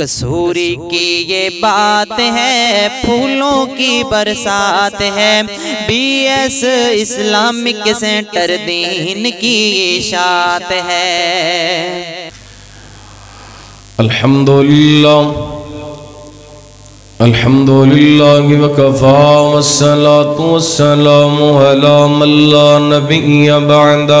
कसूरी की ये बात है फूलों की बरसात है। बीएस इस्लामिक सेंटर दीन की शात है। अल्हम्दुलिल्लाह। अल्हम्दुलिल्लाह वकफा वस्सलातु वस्सलामु अला मन ला नबिय्य बअदा।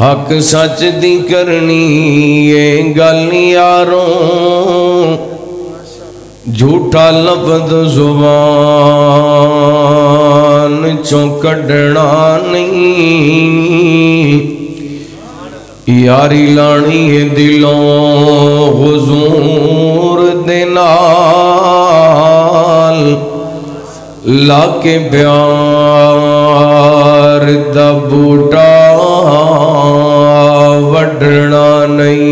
हक सच दी करनी ये गल यारों झूठा लफज जुबान चों कढ़ना नहीं यारी लानी है दिलों हुजूर दे नाल लाके प्यार दा बूटा वडना नहीं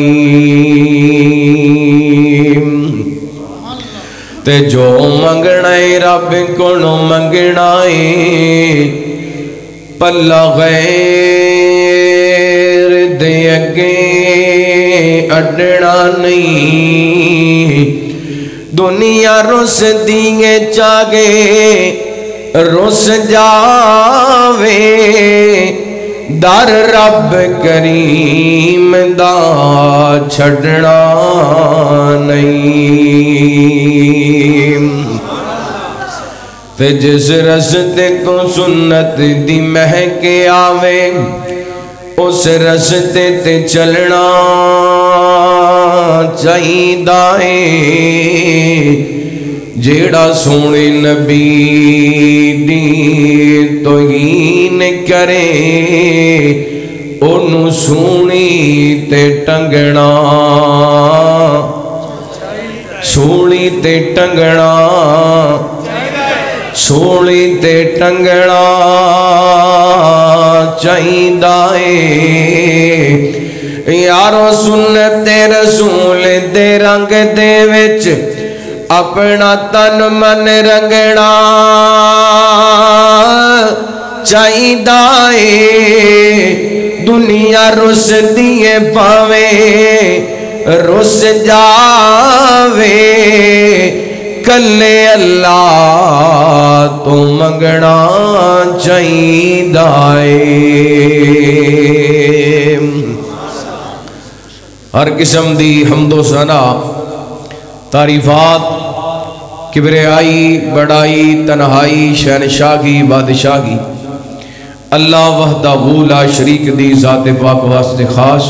ते जो मंगना है रब को मंगना है पल्ला दे अगे अडना नहीं दुनिया रुस दिए चागे रुस जावे दर रब करीम छड़ना नहीं ते जिस रस्ते तो सुन्नत दी महके आवे उस रस्ते ते चलना चाहता है। जेड़ा सोने नबी दी तोहीन करे, ओनू सोनी ते टंगना। सोनी ते टंगना। सोनी ते टंगना। चाहिए यारो सुनत रसूल दे रंग दे अपना तन मन रंगना चाहिदा दुनिया रुस दिए पावे रुस जावे। कले अल्लाह तो मंगना चाहिदा हर किस्म दी हमदो सना, तारीफात किबरियाई बड़ाई, तनहाई, शहनशाही, बादशाही। अल्लाह वहदा शरीक दी, ज़ात पाक वास्ते खास।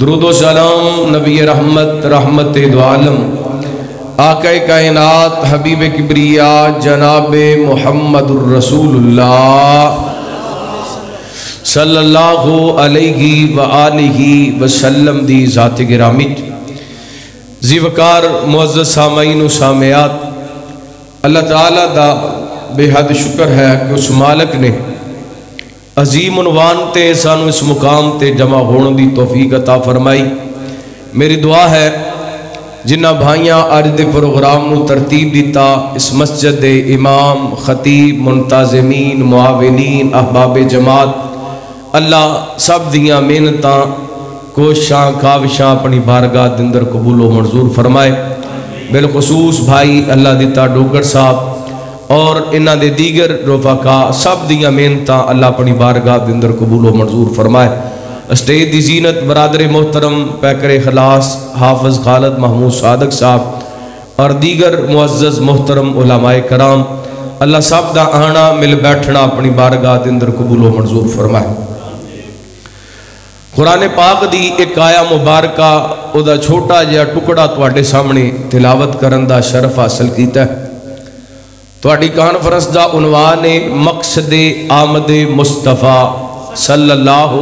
दरुदो सलाम, नबी रहमत रहमत दोआलम आक कायनात, हबीब किबरिया, जनाब मोहम्मद रसूलुल्लाह। सल्लल्लाहु अलैहि व आलिहि वसल्लम दी ज़ात गिरामी। जीवकार मुआज़ सामीन सामयात। अल्लाह ताला दा बेहद शुक्र है कि उस मालक ने अजीम उनवान ते सानू इस मुकाम ते जमा होने की तोफीक अता फरमाई। मेरी दुआ है जिन्होंने भाइयों अज के प्रोग्राम को तरतीब दिता इस मस्जिद के इमाम, खतीब, मुंताजमीन, मुआविनीन, अहबाब जमात, अल्लाह सब दियाँ मेहनत, कोशिशा काविशा अपनी बारगाह दिंदर कबूलो मंजूर फरमाए। बिलखसूस भाई, अल्लाह दिता डोगर साहब, और इन्हों दीगर रोफाका, सब दियाँ मेहनत अल्लाह अपनी बारगाह दिंदर कबूलो मंजूर फरमाए। स्टेज जीनत बरदर मोहतरम, पैकर खलास, हाफज खालद महमूद सादक साहब, और दीगर मुआज़ मोहतरम उलामाए कराम, अल्लाह सब का आना मिल बैठना अपनी बारगाह के अंदर कबूलो मंजूर फरमाए। कुरान पाक की एक आया मुबारका छोटा जहा टुकड़ा थोड़े सामने तिलावत करने का शरफ हासिल किया थोड़ी कॉन्फ्रेंस का उनवान है मकसद आमद मुस्तफ़ा सल्लल्लाहु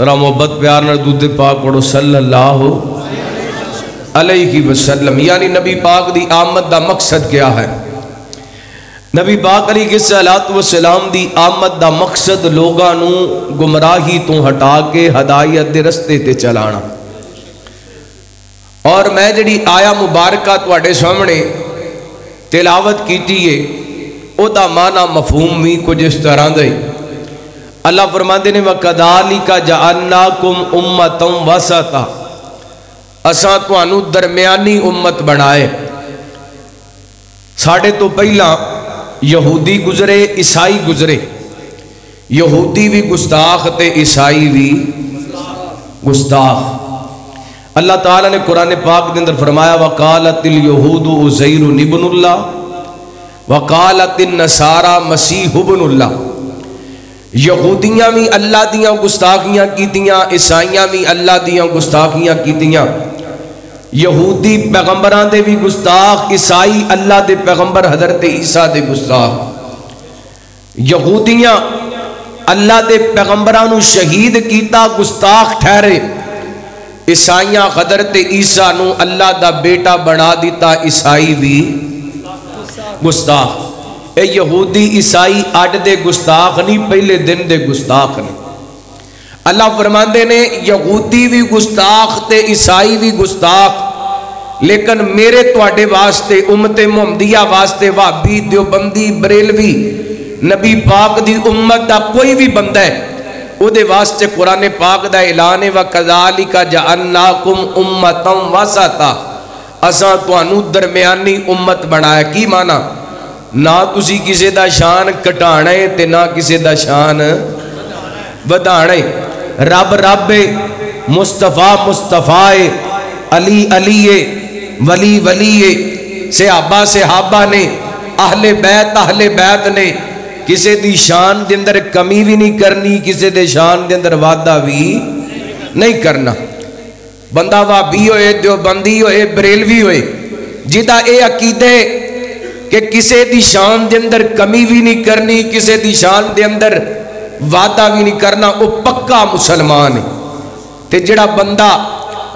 मोहब्बत प्यार दूध पाक पढ़ो, सल्लल्लाहु अलैहि वसल्लम। यानी नबी पाक की आमद का मकसद क्या है? नबी पाक अली सलात वसलाम की आमद का मकसद लोगों गुमराही तो हटा के हदायत के रस्ते ते चलाना। और मैं जी आया मुबारक थोड़े सामने तिलावत की है माना मफहूम भी कुछ इस तरह दे अल्लाह फरमाते ने वकदाली का जाना कुम उम्मतम वसता। असा तो दरम्यानी उम्मत बनाए। साढ़े तो पहला, यहूदी गुजरे, ईसाई गुजरे। यहूदी भी गुस्ताख ते ईसाई भी गुस्ताख। अल्लाह ताला ने कुरान पाक के अंदर फरमाया वकालतिल यहूद उजैर निबनुल्ला वकालतिन नसारा यहूदियाँ भी अल्लाह दियाँ गुस्ताखियाँ की ईसाइयाँ भी अल्लाह दियाँ गुस्ताखियाँ की यहूदी पैगंबर के भी गुस्ताख, ईसाई अल्लाह के पैगंबर हज़रत ईसा के गुस्ताख। यहूदियाँ अल्लाह के पैगंबर शहीद किया गुस्ताख ठहरे। ईसाइया हज़रत ईसा अल्लाह का बेटा बना दिता, ईसाई भी गुस्ताख। ये यहूदी ईसाई अड दे गुस्ताख नहीं पहले दिन दे गुस्ताख ने अल्लाह फरमाते ने यहूदी भी गुस्ताख ते ईसाई भी गुस्ताख लेकिन मेरे थोड़े वास्ते उम्मत मुहमदिया वास्ते भाभी दियोबंदी बरेलवी नबी पाक दी उम्मत का कोई भी बंदा है ਉਹਦੇ वास्ते कुरान पाक का ऐलान है व कजाली का जन्नाकुम उम्मतम वसता असा ਤੁਹਾਨੂੰ ਦਰਮਿਆਨੀ ਉਮਤ ਬਣਾਇਆ ਕੀ ਮਾਨਾ ना तुम किसी का शान घटा है तो ना किसी का शान बधा है रब रब है मुस्तफ़ा मुस्तफ़ा है अली अली है वली वली है सहाबा सिहाबा ने आहले बैत आहले बैत ने, किसी की शान के अंदर कमी भी नहीं करनी, किसी के शान के अंदर वाधा भी नहीं करना। बंदा भाभी होए बंदी होए, बरेलवी होए, जिदा ये अकीदे कि किसी की शान के अंदर कमी भी नहीं करनी, किसी की शान के अंदर वादा भी नहीं करना वह पक्का मुसलमान है। तो जड़ा बंदा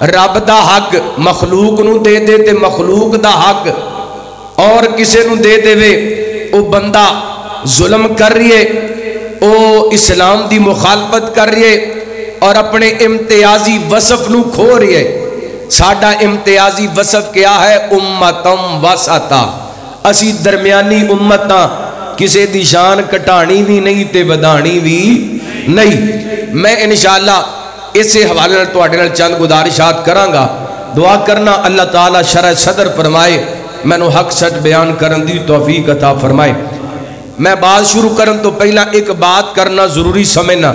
रब का हक, मखलूक न दे दे ते मखलूक का हक और किसी दे देवे, वो बंदा जुल्म कर रही वो इस्लाम की मुखालफत कर रही है और अपने इम्तियाजी वसफ न खो रही है। साडा इम्तियाजी वसफ क्या है? उम्मतम वसता। असी उम्मत, किसी की शान घटानी भी नहीं तो वधानी भी नहीं। मैं इनशाला इस हवाले चंद गुजारिशात कराँगा। दुआ करना अल्लाह तला शर सदर फरमाए, मैनू हक सच बयान करने की तोफीक अता फरमाए। मैं बात शुरू कर तो पहला एक बात करना ज़रूरी समझना।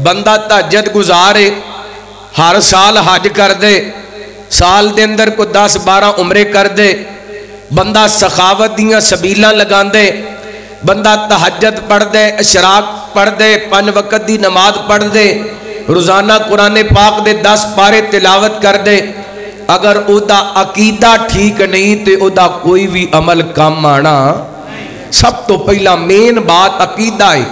बंदा तजद गुजारे, हर साल हज कर दे, साल के अंदर को दस बारह उमरे कर दे बंदा सखावत दियाँ सबील लगा दे बंदा तहजत पढ़ दे शराक पढ़ दे पन वक्त की नमाज़ पढ़ दे रोज़ाना कुरान पाक दे दस पारे तिलावत कर दे अगर ओदा अकीदा ठीक नहीं तो कोई भी अमल कम आना, सब तो पहला मेन बात अकीदा है।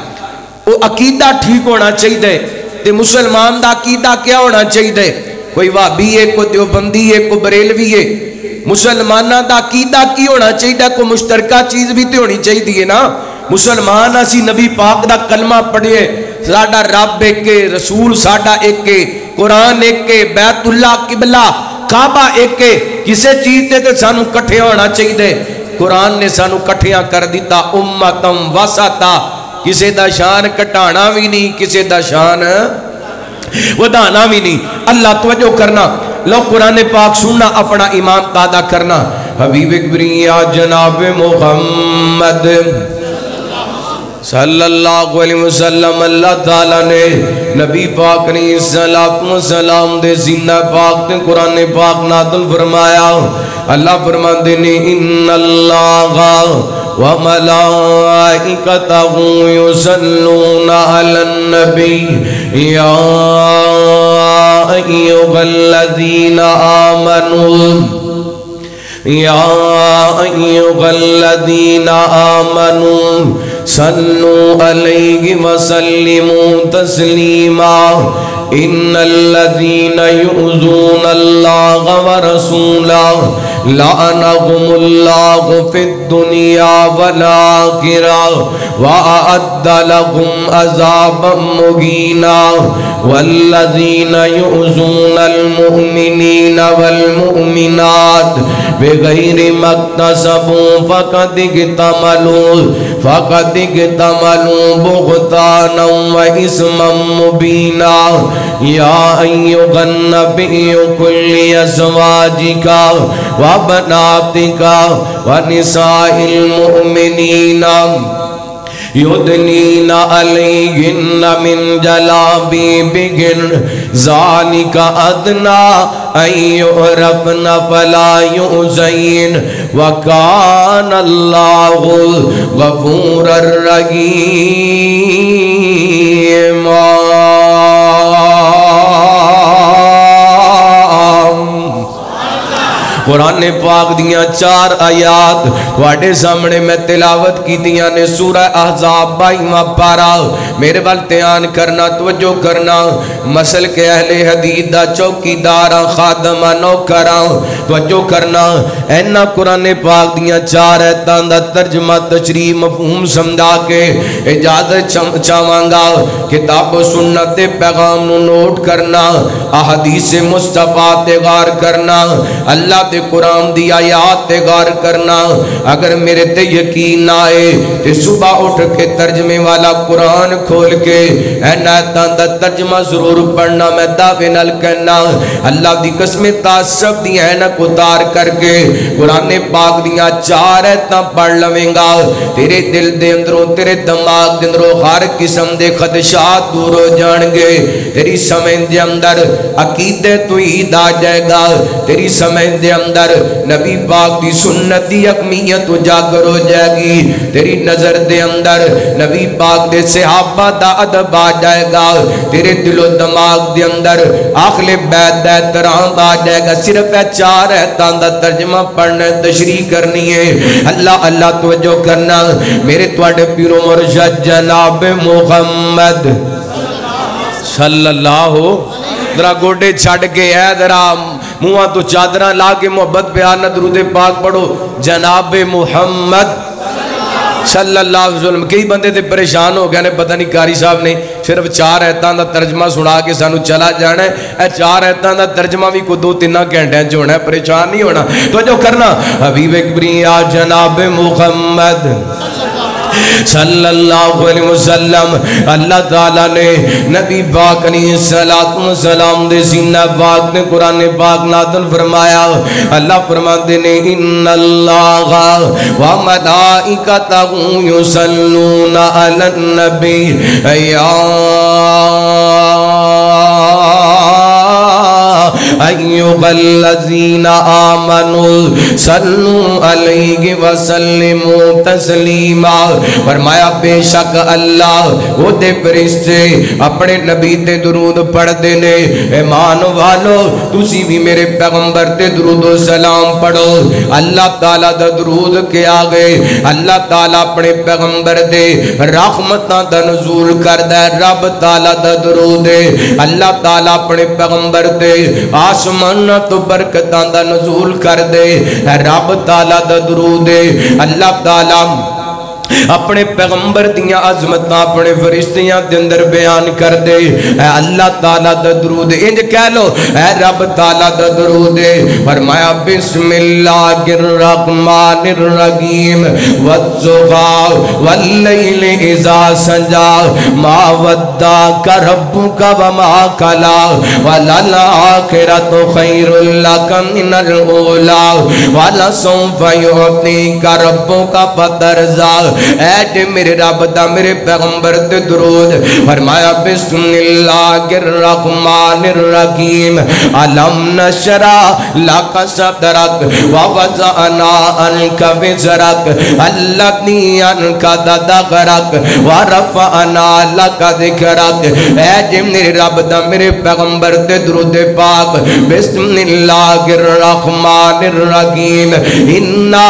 वो अकीदा ठीक होना चाहिए तो मुसलमान का अकीदा क्या होना चाहिए? कोई भाभी है, कोई देवबंदी है, कोई बरेलवी है मुसलमाना का अकीदा की होना चाहिए कोई मुश्तरका चीज़ भी तो होनी चाहिए ना? मुसलमान असी नबी पाक का कलमा पढ़िए साडा रब एक, रसूल साडा एक, कुरान एक, बैतुल्ला किबला, काबा एक, किसी चीज़ से तो सानू कट्ठे होना चाहिए कुरान ने सानू कट्ठिया कर दिता, उम्मतम वसाता। किसी का शान घटाना भी नहीं, किसी का शान वधाना भी नहीं। अल्लाह तवजो करना। लो कुरान पाक सुनना अपना ईमान तादा करना। हबीब जनाब मोहम्मद। सल्लल्लाहु अलैहि वसल्लम, अल्लाह ताला ने नबी पाक ने सलाम दे पाक ने कुरान पाक फरमाया। अल्लाह ने व नबी। या अय्युहल्लज़ीना आमनू। या अय्युहल्लज़ीना आमनू। सल्लु अलैहि वसल्लिमु तस्लीमा। इन्नल्लज़ीन युज़ून अल्लाह व रसूला। लानहुमुल्लाहु फिद दुनिया वल आखिरा व अअद्द लहुम अज़ाबम मुगीना वल्लज़ीन युज़ून अल मुमिनीन वल मुमिनात बेगैर मक्तसबू फ़कद इग्तमलू फ़कद इग्तमलू बुग़ताना व इस्मम मुबीना या अय्युहन नबिय्यु कुल्ली अज़वाजिका व बनातिका व निसाइल मुमिनीना युदनीना अलैहिन्न मिन जलाबी बिगिन जालिका अदना अय्युरफन फला युज़ैन व कान अल्लाहु कुरान पाक दिया चार आयात थोड़े सामने मैं तिलावत की ने सूरा अहजाब बाईवा पारा मेरे वाल ध्यान करना तवजो करना मसल के अहले हदीद का चौकीदार खादमा नौकर तवजो करना इन्ना कुरान पाक दिया चार ऐतों का तर्जमा तशरी मफहूम समझा के इजाज़त चाहवागा किताब सुन्नत पैगाम नोट करना अहदीस मुस्तफ़ा ते करना अल्लाह ते कुरान दी आयात ते गौर करना। अगर मेरे ते यकीन ना आए, ते सुबह उठ के तर्जमे वाला कुरान खोल के एनायतां दा तर्जमा ज़रूर पढ़ना, मैं दावे नाल कहना, अल्लाह दी कसमें तासब दी ऐनक उतार करके, कुरान पाक दियाँ चार ऐतां पढ़ लवेंगा। तेरे दिल दे अंदरों, तेरे दिमाग दे अंदरों हर किस्म दे खदशात दूर हो जाएँगे तेरी समझ दे अंदर अकीदे तो ईद आ जाएगा। तेरी समझ दे अंदर अंदर। नबी पाक की सुन्नत की अकमीयत उजागर हो जाएगी। तेरी नज़र दे अंदर, नबी पाक दे सहाबा का अदब आ जाएगा। तेरे दिलो दिमाग दे अंदर आखले बैद एहतराम आ जाएगा। सिर्फ़ है चार ऐतों का तर्जमा पढ़ना तशरी करनी है। अल्लाह अल्लाह तवजो करना। मेरे थोड़े पीरो मुरशद जनाब मुहम्मद सल्लल्लाहु जरा गोडे छड़ के है जरा मुँह तो चादर ला के मोहब्बत प्यार न पाक पढ़ो। जनाब मुहम्मद अलैहि कई बंदे ते परेशान हो गए ने, पता नहीं कारी साहब ने सिर्फ़ चार ऐतां दा तर्जमा सुना के सानू चला जाना है। ए चार ऐतां दा तर्जमा भी कोई दो तीन घंटे च होना है, परेशान नहीं होना। तो जो करना। हबीब कबरिया जनाब मुहम्मद। सल्लल्लाहु अलैहि वसल्लम, अल्लाह ताला ने नबी पाक सलाम दे सीना पाक ने, कुरान पाक नादन फरमाया। अल्लाह फरमाते ने, इन्नल्लाह व मलाइकतहु युसल्लूना अलन नबी। या अय्युहल्लज़ीना आमनु अपने नबी ते दुरूद पढ़दे ने। ईमान वालो, तुसी भी मेरे पैगंबर ते दुरूद सलाम पढ़ो। अल्लाह ताला दा दुरूद के आ गए अल्लाह ताला अपने पैगंबर दे रहमतां दा नज़ूल करदा है, रब ताला दा दुरूद अल्लाह ताला अपने पैगंबर दे आसमान तो बरकत नजूल कर दे। रब तला दरू दे। अल्लाह ताला अपने पैगंबर दिया अजमत अपने फरिश्तियाँ के अंदर बयान कर दे। अल्लाह ताला दा दरूद, इंज कह लो है रब ताला दा दरूद फरमाया बिस्मिल्लाहिर्रहमानिर्रहीम वज्जुहा, वल्लैल इज़ा सजा। मा वद्दा का रब्बुका व मा कला। वलल आखिरतु खैरुल लक मिनल ऊला वला सौफा युअतीका रब्बुका फतरजा ऐ मेरे रब मेरे पैगंबर ते दरूद। फरमाया बिस्मिल्लाहिर्रहमानिर रहीम। अलम नशरा लक सदरक अनका अनका ददगरक लक ऐ मेरे रब मेरे पैगंबर ते दरूद पाक। बिस्मिल्लाहिर्रहमानिर रहीम। इन्ना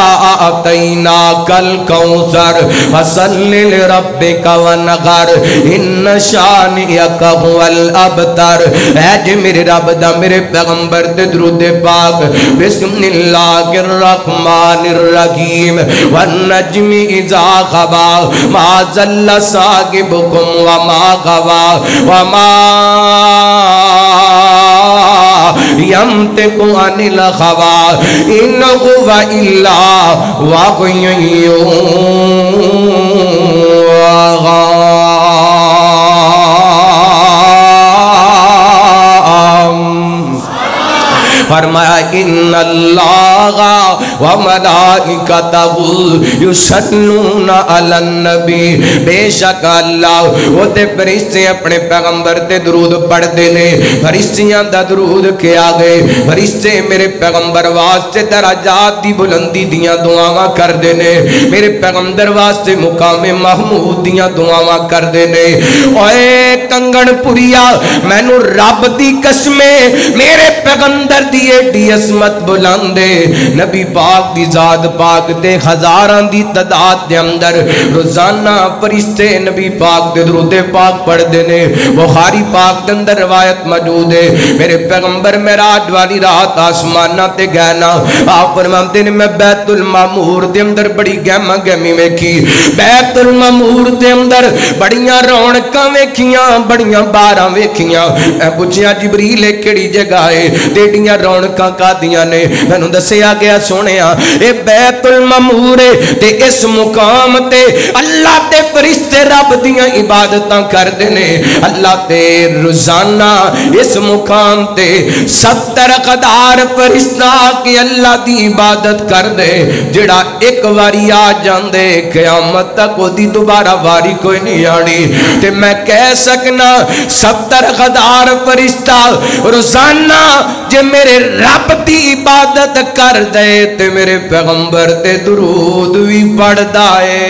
आतैना कल कौसर। फसल्लिल रब्बिका वनगर इन शानियका हुवल अबतर है जे मेरे रब दा मेरे पैगंबर ते दरूद पाक बिस्मिल्लाहिर रहमानिर रहीम वन नजमी इजा खबा मा जल्ला साहिबुकुम व मा गवा व मा यमतिकु अनिल खवा इन हुवा इल्ला अपने पैगंबर दरूद पढ़दे ने दरूद के गए फरिश्ते मेरे पैगंबर वास्ते बुलंदी दियाँ दुआवां करदे ने मेरे पैगंबर वास्ते मुकामे महमूद दियाँ दुआवां करदे ने ओए कंगणपुरिया मैनू रब दी कसमे मेरे पैगंबर दी एडी असमत बुलंदे। नबी पाक दी जात पाक दे हजारां दी तादाद दे अंदर रोज़ाना फरिश्ते नबी पाक दे दरूदे पाक पढ़दे ने। बुखारी पाक दे अंदर रवायत मौजूद है। मेरे पैगंबर मेराज वाली रात आसमाना ते गए ना आप फरमाते ने, मैं बैतुल मामूर दे अंदर बड़ी गहमा गहमी वेखी। बैतुल मामूर दे अंदर बड़ियाँ रौनकां वेखियाँ, बड़ियाँ बारां वेखियाँ। मैं पूछया जिबरील केड़ी जगह है तेडियाँ रौनकां कादियाँ ने। मैनू दसिया गया सोने ये बैतुल ममूर ते इस मुकाम ते अल्लाह ते फरिश्ते रब दियाँ इबादतां करदे ने। अल्लाह ते रोज़ाना इस मुकाम ते सत्तर कदार फरिश्ता कि अल्लाह दी इबादत कर दे जेड़ा एक बारी आ जांदे, कयामत तक ओदी दोबारा वारी कोई नहीं आनी। ते मैं कह सकना, सत्तर कदार फरिश्ता रोज़ाना जे मेरे रब की इबादत कर दे ते मेरे पैगंबर ते दुरूद भी पढ़ता है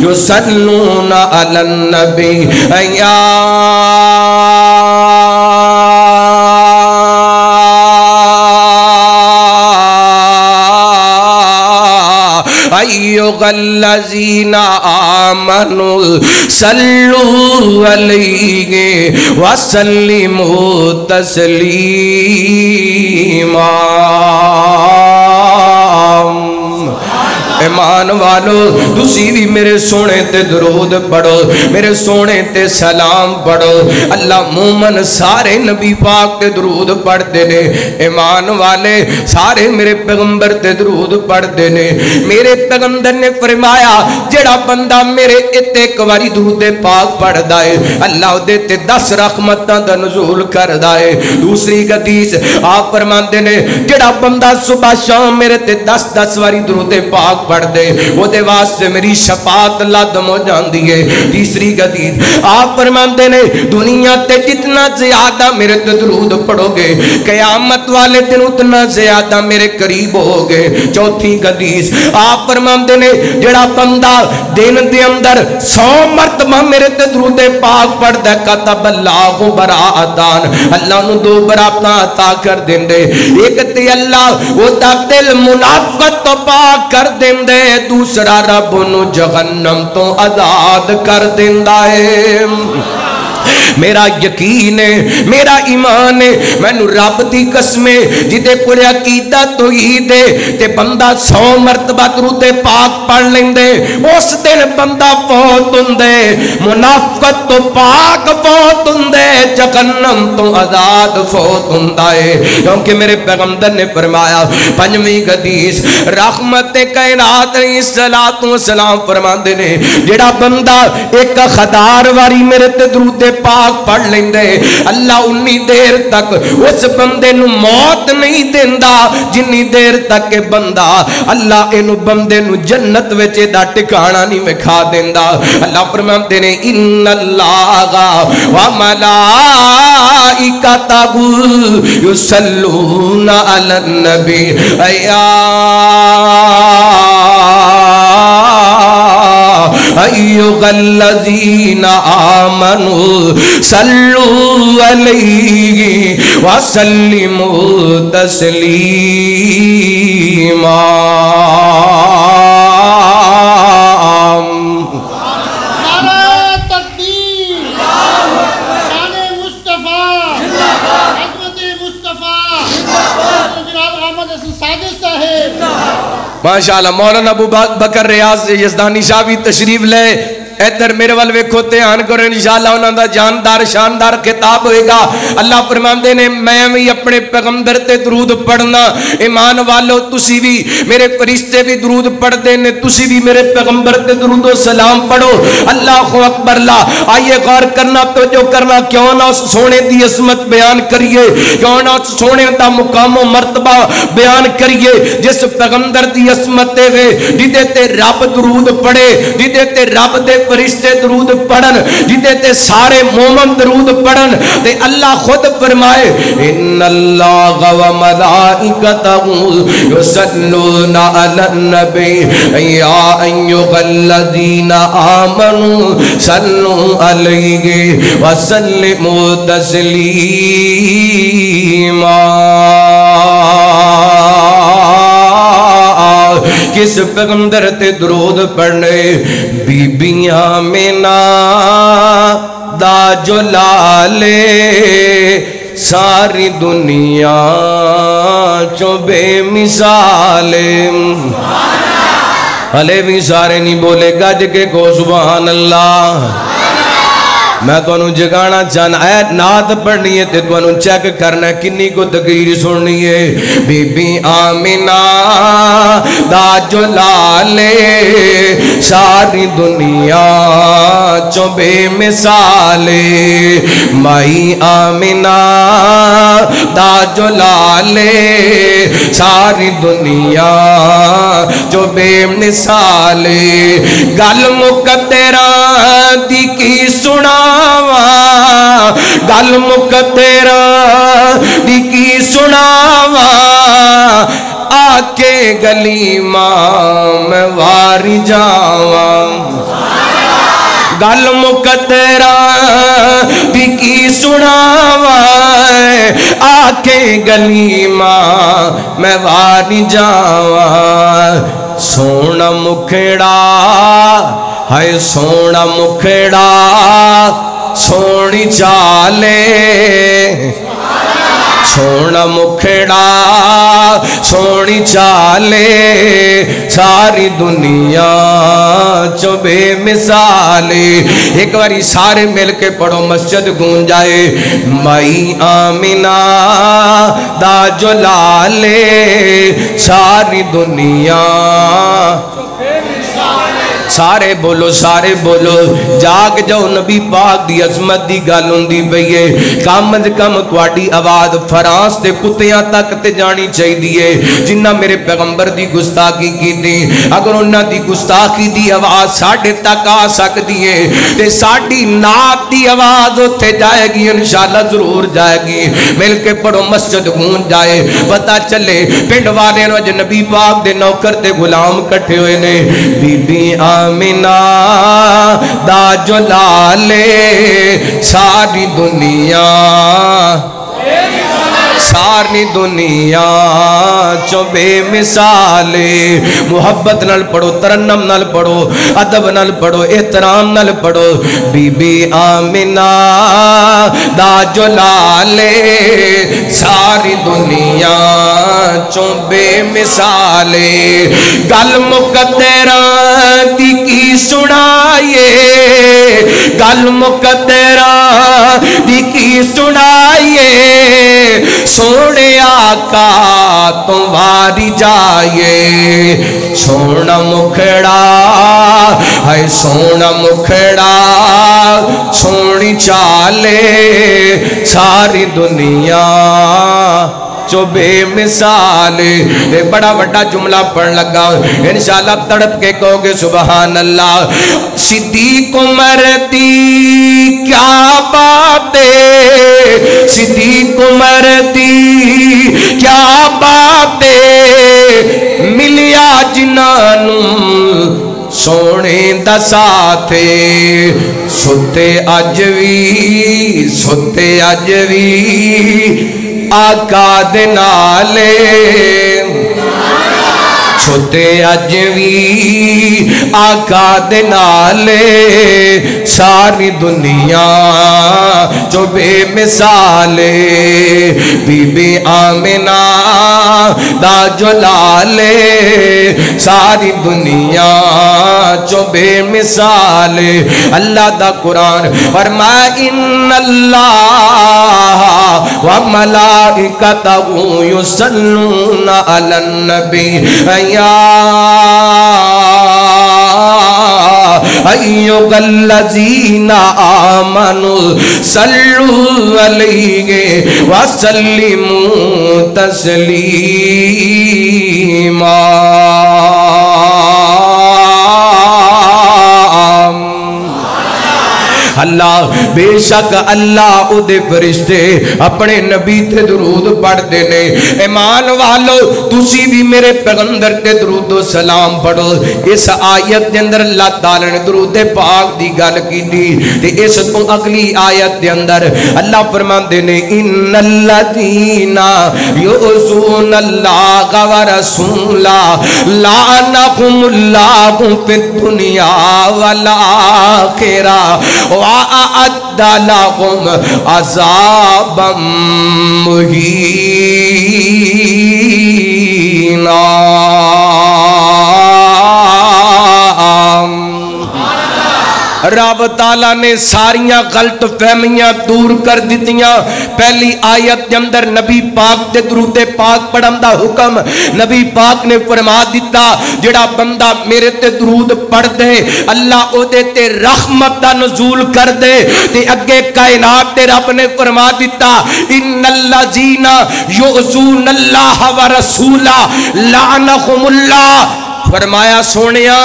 युसल्लूना अलन नबी। या अय्युगल्लजीना आमनु सल्लु अलैहि वसल्लिमु तस्लीमा ईमान वालो, तुसी भी मेरे सोने ते दरूद पढ़ो, मेरे सोने ते सलाम पढ़ो। अल्लाह मोमन सारे नबी पाक ते दरूद पढ़ते ने। ईमान वाले सारे मेरे पैगंबर ते दरूद पढ़ते ने। मेरे पैगंबर ने फरमाया, जेड़ा बंदा मेरे इते एक बारी दरूद पाक पढ़दा है, अल्लाह ते 10 रहमतां दा नज़ूल करदा है। दूसरी हदीस आप फरमाते ने, जेड़ा बंदा सुबह शाम मेरे ते 10 10 बारी दरूद पाक पढ़ दे ओदे वास्ते मेरी शफात लदम हो जाती है तीसरी गति आप फरमाते ने, दुनिया ते जितना ज़्यादा मेरे ते दरूद पढ़ोगे, कयामत वाले दिन उतना ज़्यादा मेरे करीब होगे। चौथी गदीस आप फरमाते ने, जेड़ा बंदा दिन दे अंदर सौ मरतबा मेरे ते दरूद पाक पढ़दा कतब अल्लाह बरातान अल्लाह दो बरातां अता कर देंदे। एक ते अल्लाह, ओदा दिल मुनाफत तो पाक कर देंदे देंदे दूसरा रब जहन्नम तो आज़ाद कर देंदा है मेरा यकीन है, मेरा ईमान है। मैनू रब की कसमे, जिदे को अकीदा तो ही दे। ते बंदा सौ मरतबा दरूदे पाक पढ़ लेंदे। उस दिन बंदा फौत हुंदे। मुनाफकत तो पाक फौत हुंदे। जहन्नम तो आज़ाद फौत हुंदा है। क्योंकि मेरे पैगंबर ने फरमाया, पंजवीं हदीस रहमत कायनात सलातो सलाम फरमाते ने, जेड़ा बंदा एक हज़ार वारी मेरे ते दरूदे पाक पढ़ लेंदे अल्लाह उन्नी देर तक उस बंदे मौत नहीं देंदा जिन्नी देर तक बंदा अल्लाह इनु बंदे जन्नत एदा ठिकाना नहीं विखा देंदा अल्लाह फरमाते ने व मलाइकतहु युसल्लूना अलन नबी अया अय्युगल्लज़ीना आमनु सल्लु अलैहि वसल्लिमु तस्लीमा नारा तकबीर शान मुस्तफ़ा हज़रत मुस्तफ़ा जनाब अहमद हसन साजिद माशाल्लाह मौलाना अबू बकर रियाज यजदानी शाह भी तशरीफ़ ले। इधर मेरे वाल वेखो, ध्यान करो इंशाअल्लाह उन्हां दा जानदार, शानदार किताब होएगा। अल्लाह फरमांदे ने, मैं भी अपने पैगंबर ते दरूद पढ़ना, ईमान वालो, तुसी भी मेरे फरिश्ते भी दरूद पढ़ते ने, तुसी भी मेरे पैगंबर ते दरूद, सलाम पढ़ो। अल्लाह अकबर, ला, आइए गौर करना तो जो करना, क्यों ना उस सोने दी असमत बयान करिए, क्यों ना उस सोने दा मुकामो मर्तबा बयान करिए, जिस पैगंबर दी असमत है जिदे रब दरूद पढ़े, जिदे रब दे फरिश्ते दरूद पढ़न, जिदे ते सारे मोमन दरूद पढ़न, ते अल्लाह खुद फरमाए, इन्नल्लाह व मलाइकतहु युसल्लूना अलन नबी, या अय्युहल्लज़ीना आमनु सल्लु अलैहि व सल्लिमु तस्लीमा। किस पैगंबर ते दरूद पढ़ने बीबियाँ मेना दा जो लाले, सारी दुनिया चो बेमिसाले। हले भी सारे नहीं बोले गज के को सुबह अल्लाह मैं तो जगाना चाहना है नात पढ़नी है तो चेक करना कि को तकरीर सुननी है बीबी आमिना दा लाले, सारी दुनिया चो बेमिसाले। माई आमिना दा लाले, सारी दुनिया चौबे बेमिसाले। गल मुकदरा दी की सुना सुनावा, गल मुक तेरा दिकी सुनावा। आके गली माँ मैं वारी जावा। गल मुक तेरा दिकी सुनावा आके गली माँ मैं वारी जावा। सोना मुखड़ा है सोना मुखड़ा, सोनी चाले सोना मुखड़ा, सोनी चाले सारी दुनिया चो बेमिसाले एक बारी सारे मिल के पढ़ो, मस्जिद गूंज जाए। मई आमिना दा जो लाले। सारी दुनिया सारे बोलो सारे बोलो। जाग जाओ, नबी पाक की अजमत की गल होंगी पई है कम अज कम थोड़ी आवाज़ फ्रांस के कुत्तिया तक तो जानी चाहिए जिन्ना मेरे पैगंबर की गुस्ताखी की अगर उन्होंने गुस्ताखी की आवाज़ साढ़े तक आ सकती है तो साड़ी नात की आवाज़ उत्थे जाएगी इंशाला ज़रूर जाएगी। मिल के पढ़ो, मस्जिद गूंज जाए। पता चले, पिंड वाले अज नबी पाक के नौकर के गुलाम कट्ठे हुए ने। बीबी आ आमिना दा जो लाले सारी दुनिया। सारी दुनिया चो बेमिसाले मुहब्बत नाल पढ़ो, तरन्नम नाल पढ़ो, अदब नाल पढ़ो, एहतराम नाल पढ़ो। बीबी आमिना दा जो लाले सारी दुनिया चो बेमिसाले गल मुकद्दरा दी की सुनाइए। गल मुकद्दरा दी की सुनाइए। सोने आका तुम्हारी जाए सोना मुखड़ा है सोना मुखड़ा सोनी चाले सारी दुनिया। चो बेमिसाल बड़ा बड़ा जुमला पढ़ लगा। इंशाल्लाह तड़प के कहोगे सुबहान अल्लाह सिद्दीक उमर दी क्या बातें? सिद्दीक उमर दी क्या बातें? मिलिया जिन्हों सोने दा साथे सुते अज भी सुते अज भी आका दे नाले। छोटे अज भी आका दे नाले सारी दुनिया जो बेमिसाले बीबी आमिना दा जो लाले सारी दुनिया जो बेमिसाले अल्लाह दा कुरान फरमा इन अल्लाह व मलाइकतहु युसल्लूना अलन नबी या अय्युगल्लज़ीना आमनु सल्लु अलैहि व सल्लिमू तस्लीमा अल्लाह, बेशक अल्लाह उदे फरिश्ते अपने नबी ते दरूद पढ़ते ने। ईमान वालो, तुसी भी मेरे पैगंबर ते दरूद सलाम पढ़ो। इस आयत के अंदर अल्लाह ताला ने दरूद पाक दी गल की ते इस तो अगली आयत के अंदर अल्लाह फरमाते ने, इन्नल्लदीना युसून अल्लाह व रसूला लानहुमुल्लाहु फिद दुनिया वल आखिरा। लहुम अज़ाबम मुहीना रब ताला ने सारिया गलत फहमियाँ दूर कर दितियाँ। पहली आयत के अंदर नबी पाक ते दरूदे पाक पढ़न दा हुक्म, नबी पाक ने फरमा दिता, जेड़ा बंदा मेरे ते दरूद पढ़ दे अल्लाह ते रहमत दा नजूल कर दे ते अगे कायनात ते रब ने फरमा दिता, इन्नल्लाजीना युज़ूनल्लाह व रसूला, लानहुमुल्लाह। फरमाया, सोनिया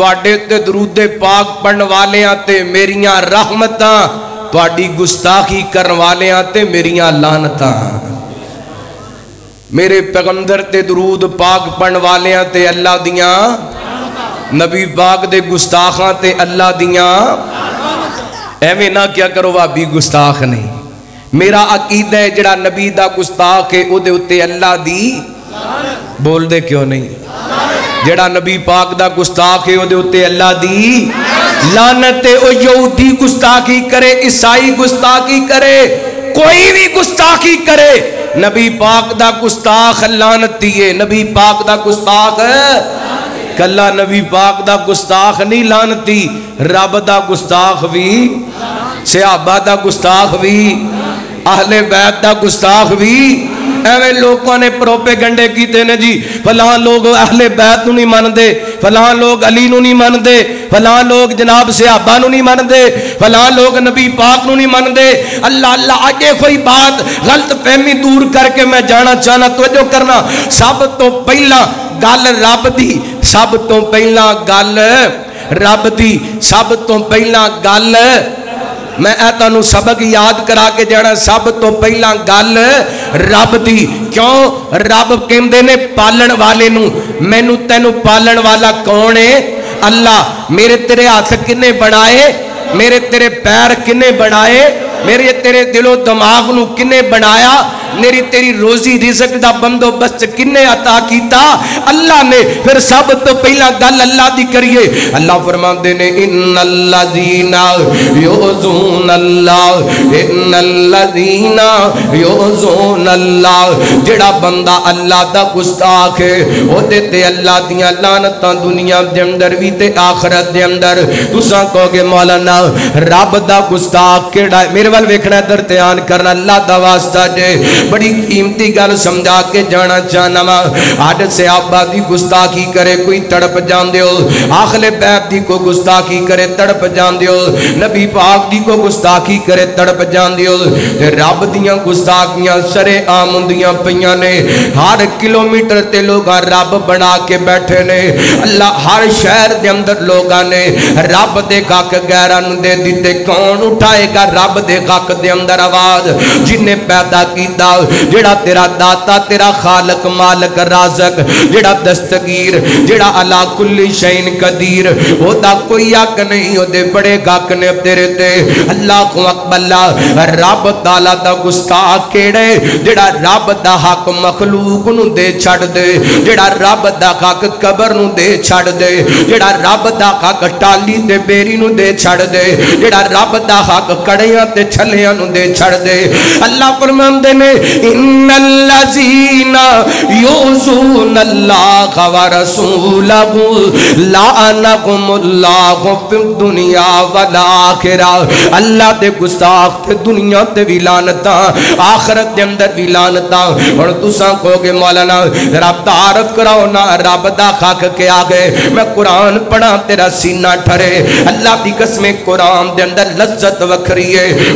ਤੁਹਾਡੇ ਤੇ ਦਰੂਦੇ ਪਾਕ ਪੜਨ ਵਾਲਿਆਂ ਤੇ ਮੇਰੀਆਂ ਰਹਿਮਤਾਂ ਤੁਹਾਡੀ ਗੁਸਤਾਖੀ ਕਰਨ ਵਾਲਿਆਂ ਤੇ ਮੇਰੀਆਂ ਲਾਨਤਾਂ ਮੇਰੇ ਪੈਗੰਬਰ ਤੇ ਦਰੂਦ ਪਾਕ ਪੜਨ ਵਾਲਿਆਂ ਤੇ ਅੱਲਾ ਦੀਆਂ ਨਬੀ ਪਾਕ ਦੇ ਗੁਸਤਾਖਾਂ ਤੇ ਅੱਲਾ ਦੀਆਂ ਐਵੇਂ ਨਾ ਕਿਆ ਕਰੋ ਭਾਬੀ ਗੁਸਤਾਖ ਨਹੀਂ ਮੇਰਾ ਅਕੀਦਾ ਹੈ ਜਿਹੜਾ ਨਬੀ ਦਾ ਗੁਸਤਾਖ ਹੈ ਉਹਦੇ ਉੱਤੇ ਅੱਲਾ ਦੀ ਬੋਲਦੇ ਕਿਉਂ ਨਹੀਂ ਜਿਹੜਾ ਨਬੀ ਪਾਕ ਦਾ ਗੁਸਤਾਖ ਹੈ ਉਹਦੇ ਉੱਤੇ ਅੱਲਾ ਦੀ ਲਾਨਤ ਹੈ ਉਹ ਯਹੂਦੀ ਗੁਸਤਾਖੀ ਕਰੇ ਈਸਾਈ ਗੁਸਤਾਖੀ ਕਰੇ ਕੋਈ ਵੀ ਗੁਸਤਾਖੀ ਕਰੇ ਨਬੀ ਪਾਕ ਦਾ ਗੁਸਤਾਖ ਲਾਨਤੀ ਹੈ ਨਬੀ ਪਾਕ ਦਾ ਗੁਸਤਾਖ ਕੱਲਾ ਨਬੀ ਪਾਕ ਦਾ ਗੁਸਤਾਖ ਨਹੀਂ ਲਾਨਤੀ ਰੱਬ ਦਾ ਗੁਸਤਾਖ ਵੀ ਸਹਾਬਾ ਦਾ ਗੁਸਤਾਖ ਵੀ ਅਹਲੇ ਬੈਤ ਦਾ ਗੁਸਤਾਖ ਵੀ ਐਵੇਂ ਲੋਕਾਂ ਨੇ ਪ੍ਰੋਪੇਗੰਡੇ ਕੀਤੇ ਨੇ ਜੀ ਫਲਾਂ ਲੋਕ ਅਹਲੇ ਬੈਤ ਨੂੰ ਨਹੀਂ ਮੰਨਦੇ ਫਲਾਂ ਲੋਕ ਅਲੀ ਨੂੰ ਨਹੀਂ ਮੰਨਦੇ ਫਲਾਂ ਲੋਕ ਜਨਾਬ ਸਹਾਬਾ ਨੂੰ ਨਹੀਂ ਮੰਨਦੇ ਫਲਾਂ ਲੋਕ ਨਬੀ ਪਾਕ ਨੂੰ ਨਹੀਂ ਮੰਨਦੇ ਅੱਲਾ ਅੱਲਾ ਅੱਗੇ ਕੋਈ ਬਾਤ ਗਲਤ ਫਹਿਮੀ ਦੂਰ ਕਰਕੇ ਮੈਂ ਜਾਣਾ ਚਾਹਨਾ ਤਵੱਜੋ ਕਰਨਾ ਸਭ ਤੋਂ ਪਹਿਲਾਂ ਗੱਲ ਰੱਬ ਦੀ ਸਭ ਤੋਂ ਪਹਿਲਾਂ ਗੱਲ ਰੱਬ ਦੀ ਸਭ ਤੋਂ ਪਹਿਲਾਂ ਗੱਲ मैं तुम्हें सबक याद करा के जाना सब तो पहला गल रब की क्यों? रब कहते ने पालन वाले मैनू तेन पालन वाला कौन है? अल्लाह, मेरे तेरे हथ किन्ने बनाए? मेरे तेरे पैर किन्ने बनाए? मेरे तेरे दिलो दिमाग न किन्ने बनाया? मेरी तेरी रोजी रिजक का बंदोबस्त किन्ने अता किया अल्लाह ने फिर सब तो पहला गल अल्लाह दी करिए। अल्लाह फरमाते ने इन अल्लादीना योजून अल्लाह इन अल्लादीना योजून अल्लाह जेड़ा बंदा अल्लाह दा गुस्ताख है, ओदे ते अल्लाह दियाँ लानतां दुनिया दे अंदर भी ते आखिरत दे अंदर। तुसा कहो कहोगे, मौलाना, रब दा गुस्ताख केड़ा मेरे वाल वेखना इधर ध्यान करना, अल्लाह दा वास्ता जे बड़ी कीमती गल समझा के जाना चाहना वा। अड सियाबा की गुस्ताखी करे कोई तड़प जाते हो। आखले बैब की को गुस्ताखी करे तड़प जाते हो। नबी पाक की को गुस्ताखी करे तड़प जाते हो। रब दियाँ गुस्ताखियाँ सरे आम होंदियाँ ने। हर किलोमीटर ते लोग रब बना के बैठे ने। अल्लाह हर शहर के अंदर लोगों ने रब दे कक गैरा दे दिते कौन उठाएगा रब के कक दे अंदर आवाज़? जिन्हें पैदा किया जेड़ा तेरा दाता, तेरा खालक, मालक, राजक जेड़ा दस्तगीर जेड़ा अला कुल्ली शैन कदीर ओदा कोई हक नहीं ओदे बड़े गक ने तेरे ते। अल्लाह को अकबल्ला रब ताला दा गुस्ताख केड़े? जेड़ा रब दा हक मखलूक नु दे छड़ दे जेड़ा रब दा हक कबर नु दे छड़ दे जेड़ा रब दा हक टाली ते बेरी नु दे छड़ दे जेड़ा रब दा हक कड़ियाँ ते छलियाँ नु दे छड़ दे। अल्लाह फरमांदे ने दे दे रब दा के आगे मैं कुरान पढ़ा तेरा सीना ठरे अल्लाह दी कसमें कुरान दे अंदर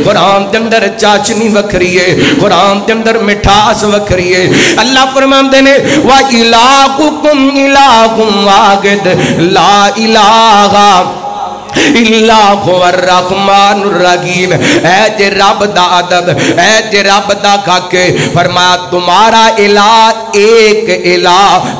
कुरान दे अंदर चाशनी वखरी है कुरान के अंदर मिठास वखरी है अल्लाह फरमाते ने वा इलाकुम इलाकुम वागद ला इलाहा रहीम है जे रब दा अदब है जे रब दा काके फरमाया तुम्हारा इला एक इला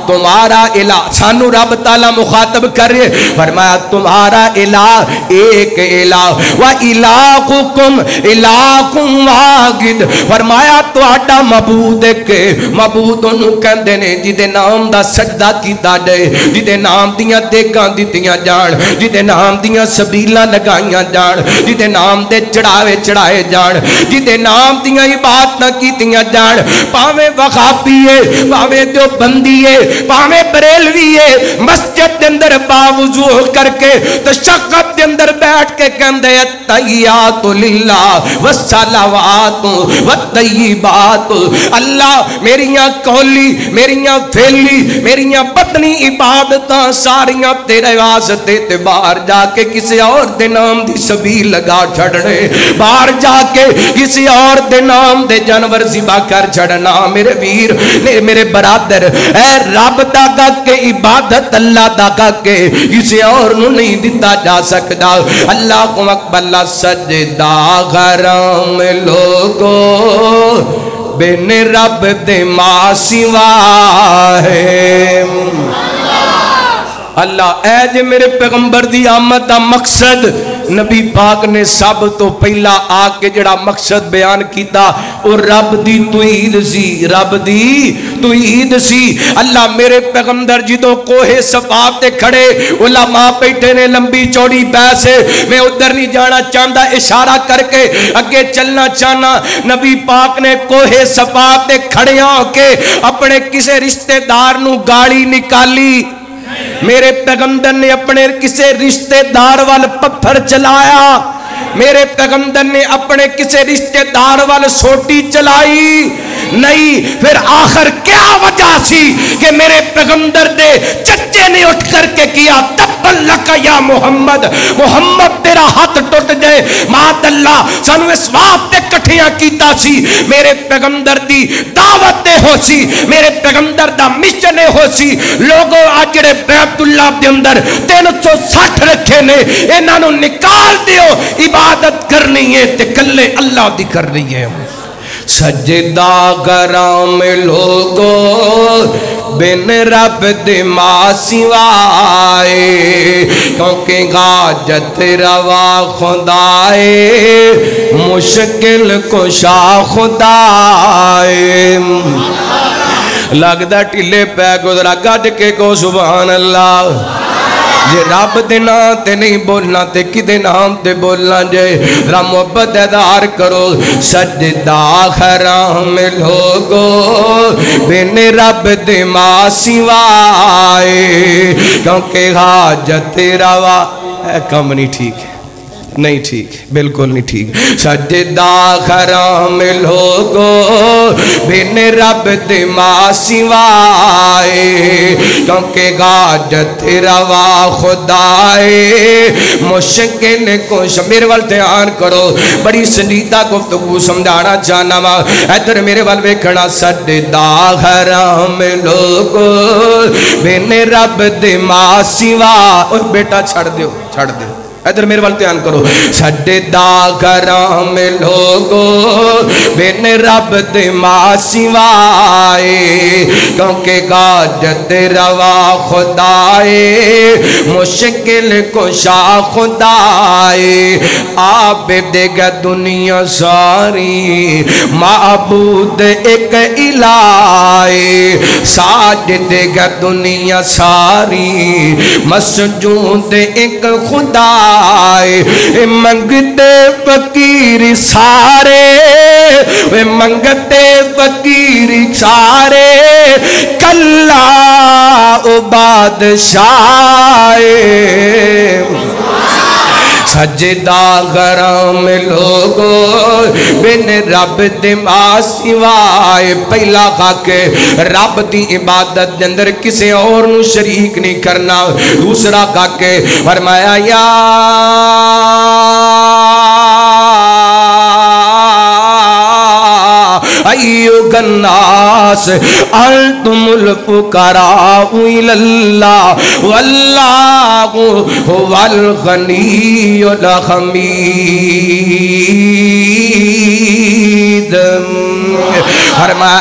तुम्हारा इला सानू रब ताला मुखातब कर फरमाया तुम्हारा इला एक इला व इलाकुम इलाकुम वागिद फरमाया ਤੁਹਾਡਾ ਮਬੂਦ ਇੱਕ ਮਬੂਦ ਉਹਨੂੰ ਕਹਿੰਦੇ ਨੇ ਜਿਹਦੇ ਨਾਮ ਦਾ ਸਜਦਾ ਕੀਤਾ ਜਾਏ ਜਿਹਦੇ ਨਾਮ ਦੀਆਂ ਦੇਗਾਂ ਦਿੱਤੀਆਂ ਜਾਣ ਜਿਹਦੇ ਨਾਮ ਦੀਆਂ सबीला लगाइया जा जिदे नाम के चढ़ावे चढ़ाए जा जिदे नाम दबादत की जा भावे वखापी है भावे दो बंदी है भावे बरेलवी है मस्जिद के अंदर बावजू करके तो शकत के अंदर बैठ के कहते तैया तो लीला वसाला वसलावात वही बात अल्लाह मेरिया कौली, मेरिया फेली मेरिया पत्नी इबादत सारिया तेरे वास्ते ते बाहर जाके किसी और दे नाम दी सबील लगा छड़ने बाहर जाके किसी और दे नाम दे जानवर जिबा कर छड़ना मेरे वीर मेरे बरादर ए रब दा के, इबादत अल्लाह दा के, किसी और नु नहीं दिता जा सकता अल्लाह को अकबल्ला सजदा गरम लोगो, बिन रब दे माँ सिवा है। अल्लाह ए जे मेरे पैगंबर दी आमद का मकसद। नबी पाक ने सब तो पहला आके जड़ा मकसद बयान किया और रब दी तुईद सी, रब दी तुईद सी। अल्लाह, मेरे पैगंबर जिदो कोहे सफाब ते खड़े, उलमा बैठे ने लंबी चौड़ी बहस मैं उधर नहीं जाना चाहता इशारा करके अगे चलना चाहना नबी पाक ने कोहे सफाब ते खड़े होके अपने किसी रिश्तेदार गाली निकाली। मेरे पैगंबर ने अपने किसी रिश्तेदार वाल पत्थर चलाया? मेरे पैगंबर ने अपने किसी रिश्तेदार वाल सोटी चलाई। नहीं, फिर आखिर क्या वजह सी कि मेरे पैगंबर दे चच्चे ने उठ करके किया तब्बल लका या मोहम्मद? मोहम्मद, तेरा हाथ टूट जाए। मातल्ला सानू इस वाप ते कठिया कीता सी। मेरे पैगंबर दी दावत हो सी। मेरे पैगंबर दा मिशन हो सी। लोगो, आज जेड़े बैतुल्लाह दे अंदर 360 रखे ने, इन्हां नु निकाल दियो। इबादत करनी है ते कल्ले अल्लाह दी करनी है। सजदा कराम लोगो, बिन रब दे सिवाए, क्योंकि गाजत रवा खुदाए, मुश्किल कुशा खुदाए। लगदा ढिले पै गुजरा गज के को सुबहान अल्लाह। जे रब दे नाम ते नहीं बोलना ते कि नाम ते बोलना जे? राम अदार करो, सजदा हराम लोगो। बिन रब दे मा सिवाए, क्योंकि हाजत रवा। कम नहीं ठीक है। नहीं ठीक, बिल्कुल नहीं ठीक। सजदा खराम लोगो, बिन रब दिमा सिवाए, क्योंकि गाजत रवा खुदाए। मुश्किल कुछ, मेरे वाल ध्यान करो, बड़ी संजीदा गुफ्तगु समझाना चाहना वा। इधर मेरे वाल वेखना, सजदा खराम लोगो, बिन रब दिमा सिवा। बेटा, छड़ दो छड़ दो इधर मेरे वाल ध्यान करो। साडे दागराम लोगो, बिन रब दे सिवाए क्योंकि गाजत रवा खुदाए, मुश्किल कुशा खुदाए। आप देगा दुनिया सारी, माबूद एक इलाए। साज देगा दुनिया सारी, मसजूद एक खुदा आए। मंगते फकीर सारे। वे मंगते फकीर सारे। कल्ला ओ बादशाह सजदा गरम लोगो, बिन रब दिमा सिवाए। पहला खाके रब की इबादत के अंदर किसी और शरीक नहीं करना। दूसरा खाके फरमाया, या अयुगन्नास अल पुकाराऊ इल्लाह वल्लाहु वल गनीयुल हमीद।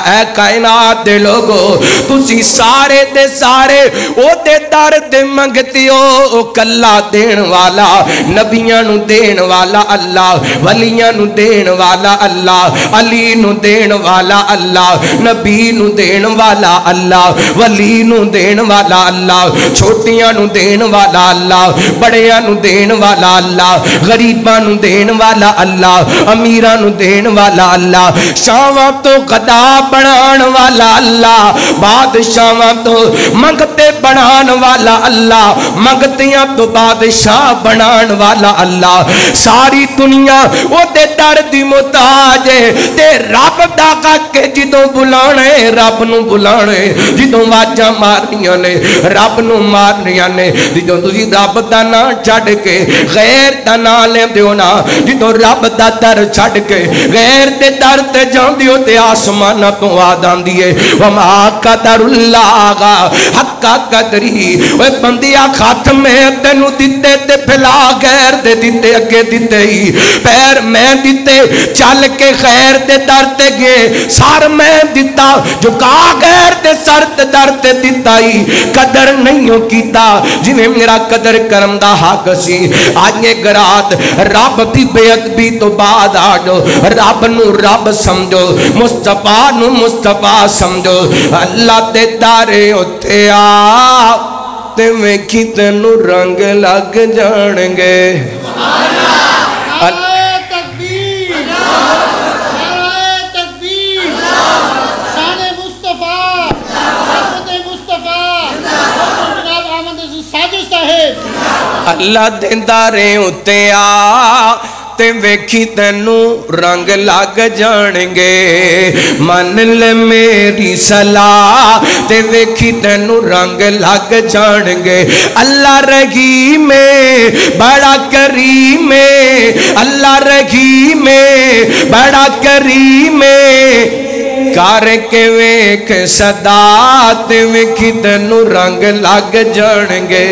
ए कायनात दे लोगो, तुसी सारे दे सारे, ओदे दर दे मंगते हो कल्ला देण वाला, नबियाँ नु देण वाला अल्लाह, वलियाँ नु देण वाला अल्लाह, अली नु देण वाला अल्लाह, नबी नु देण वाला अल्लाह, वली नु देण वाला अल्लाह, छोटियाँ नु देण वाला अल्लाह, बड़ियाँ नु देण वाला अल्लाह, गरीबां नु देण वाला अल्लाह, अमीरां नु देण वाला अल्लाह, शावा तो कदा बनान वाला अल्लाह बादशाह तो मंगते बनान वाला अल्लाह, मंगतियाँ तो बादशाह बनान वाला अल्लाह। सारी दुनिया ओदे दर दी मुताज है रब दा के जिदों बुलाने रब नु बुलाने जिदों आवाजां मारनियाँ ने रब नु मारनियाँ ने जिदों तुसी रब दा नाम छड़ के गैर हो ना जिदों रब दा दर छड़ के गैर दे दर ते आसमान तो आद है वमा कदरुल्लाह हक्का कदरी ओए बंदिया खत में तेनू दिते ते फैला गैर दे दिते अगे दिते ही पैर मैं दिते चल के खैर दे दर ते गए सर मैं दिता झुका गैर दे सर ते दर ते दिता कदर नहीं कीता। जिवें मेरा कदर करम दा हक सी। आज गरात, रब दी बेअदबी तो बाद आजो रब नु रब समझो, मुस्तफ़ा मुस्तफ़ा समझो। अल्लाह दारे उत्ते आ, ते वेखी तेनू रंग लग जाणगे नारे तकबीर नारे तकबीर शान मुस्तफ़ा हज़रत मुस्तफ़ा जनाब अहमद साजिद साहिब अल्लाह देंदा रे ते वेखी तेनू रंग लग जाणगे मन ले मेरी सलाह ते वेखी तेनू रंग लग जाणगे अल्लाह रही में बड़ा करी में अल्लाह रही में बड़ा करी में कर के वेख सदा ते वेखी तेनू रंग लग जाणगे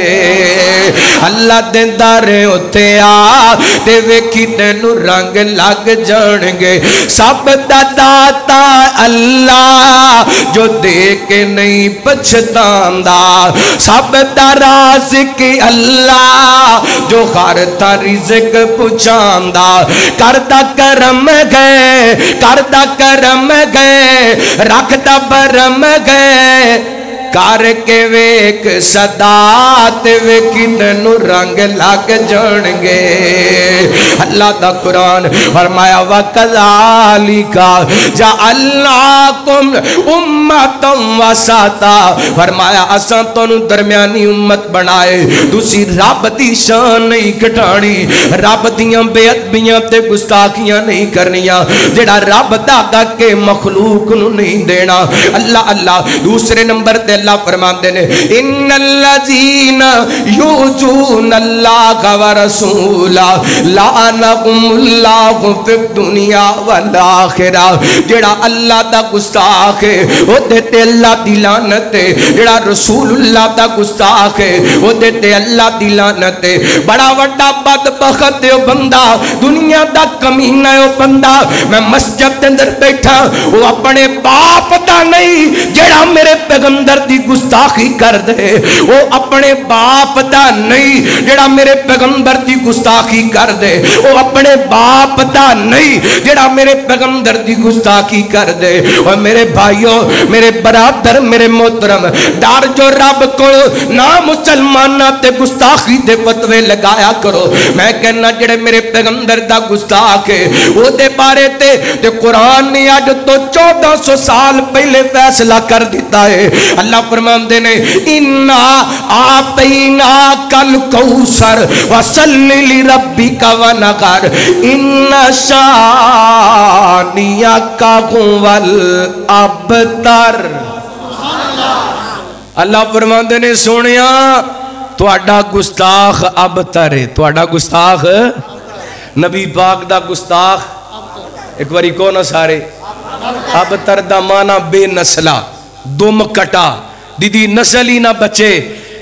अल्लाह देंदा रे उत्ते आ ते वेखी तेनू रंग लग जाणगे सब दा दाता अल्लाह जो दे के नहीं पछतांदा सब दा राज़िक अल्लाह जो हर ता रिज़्क पुछांदा करदा करम बरम गए। सदा ते वेखी तेनू रंग लग जाणगे अल्लाह दा कुरान फरमाया वकजालिका जा अल्लाह कुम उम्मतम वसाता फरमाया असां तोनू दरमियानी उम्मत बनाए तुसी रब दी शान नहीं घटानी रब दियाँ बेअदबियाँ ते गुस्ताखियाँ नहीं करनियाँ जेड़ा रब दा के मखलूक नहीं देना अल्लाह अल्लाह दूसरे नंबर ते अल्लाह फरमाते ने यूजून अल्लाह दुनिया है बड़ा बंदा, दुनिया कमीना बंदा। मैं मस्जिद अंदर बैठा वो अपने बाप दा नहीं, जेड़ा मेरे पैगंबर दी गुस्ताखी कर दे। वो अपने बाप दा नहीं, जेड़ा मेरे पैगंबर दी गुस्ताखी कर दे। वो अपने बाप दा नहीं, जेड़ा मेरे पैगंबर दी गुस्ताखी कर दे। और मेरे भाइयों, मेरे बरादर मेरे मोहतरम डर जो रब को ना मुसलमाना ते गुस्ताखी दे फतवे लगाया करो। मैं कहना, जेड़े मेरे पैगंबर का गुस्ताख है, ओदे बारे ते ते कुरान ने अज तो चौदह सौ साल पहले फैसला कर दिता है। अल्लाह फरमाते ने, इन्ना आप कल कौसर रबी इन्ना शानिया का कुंवल अब तर अल्लाह ने थोड़ा गुस्ताख अब तर है थोड़ा गुस्ताख नबी पाक का गुस्ताख। एक बारी कौन सारे? अब तर माना बेनसला, दुम कटा। दीदी, नस्ल ही ना बचे।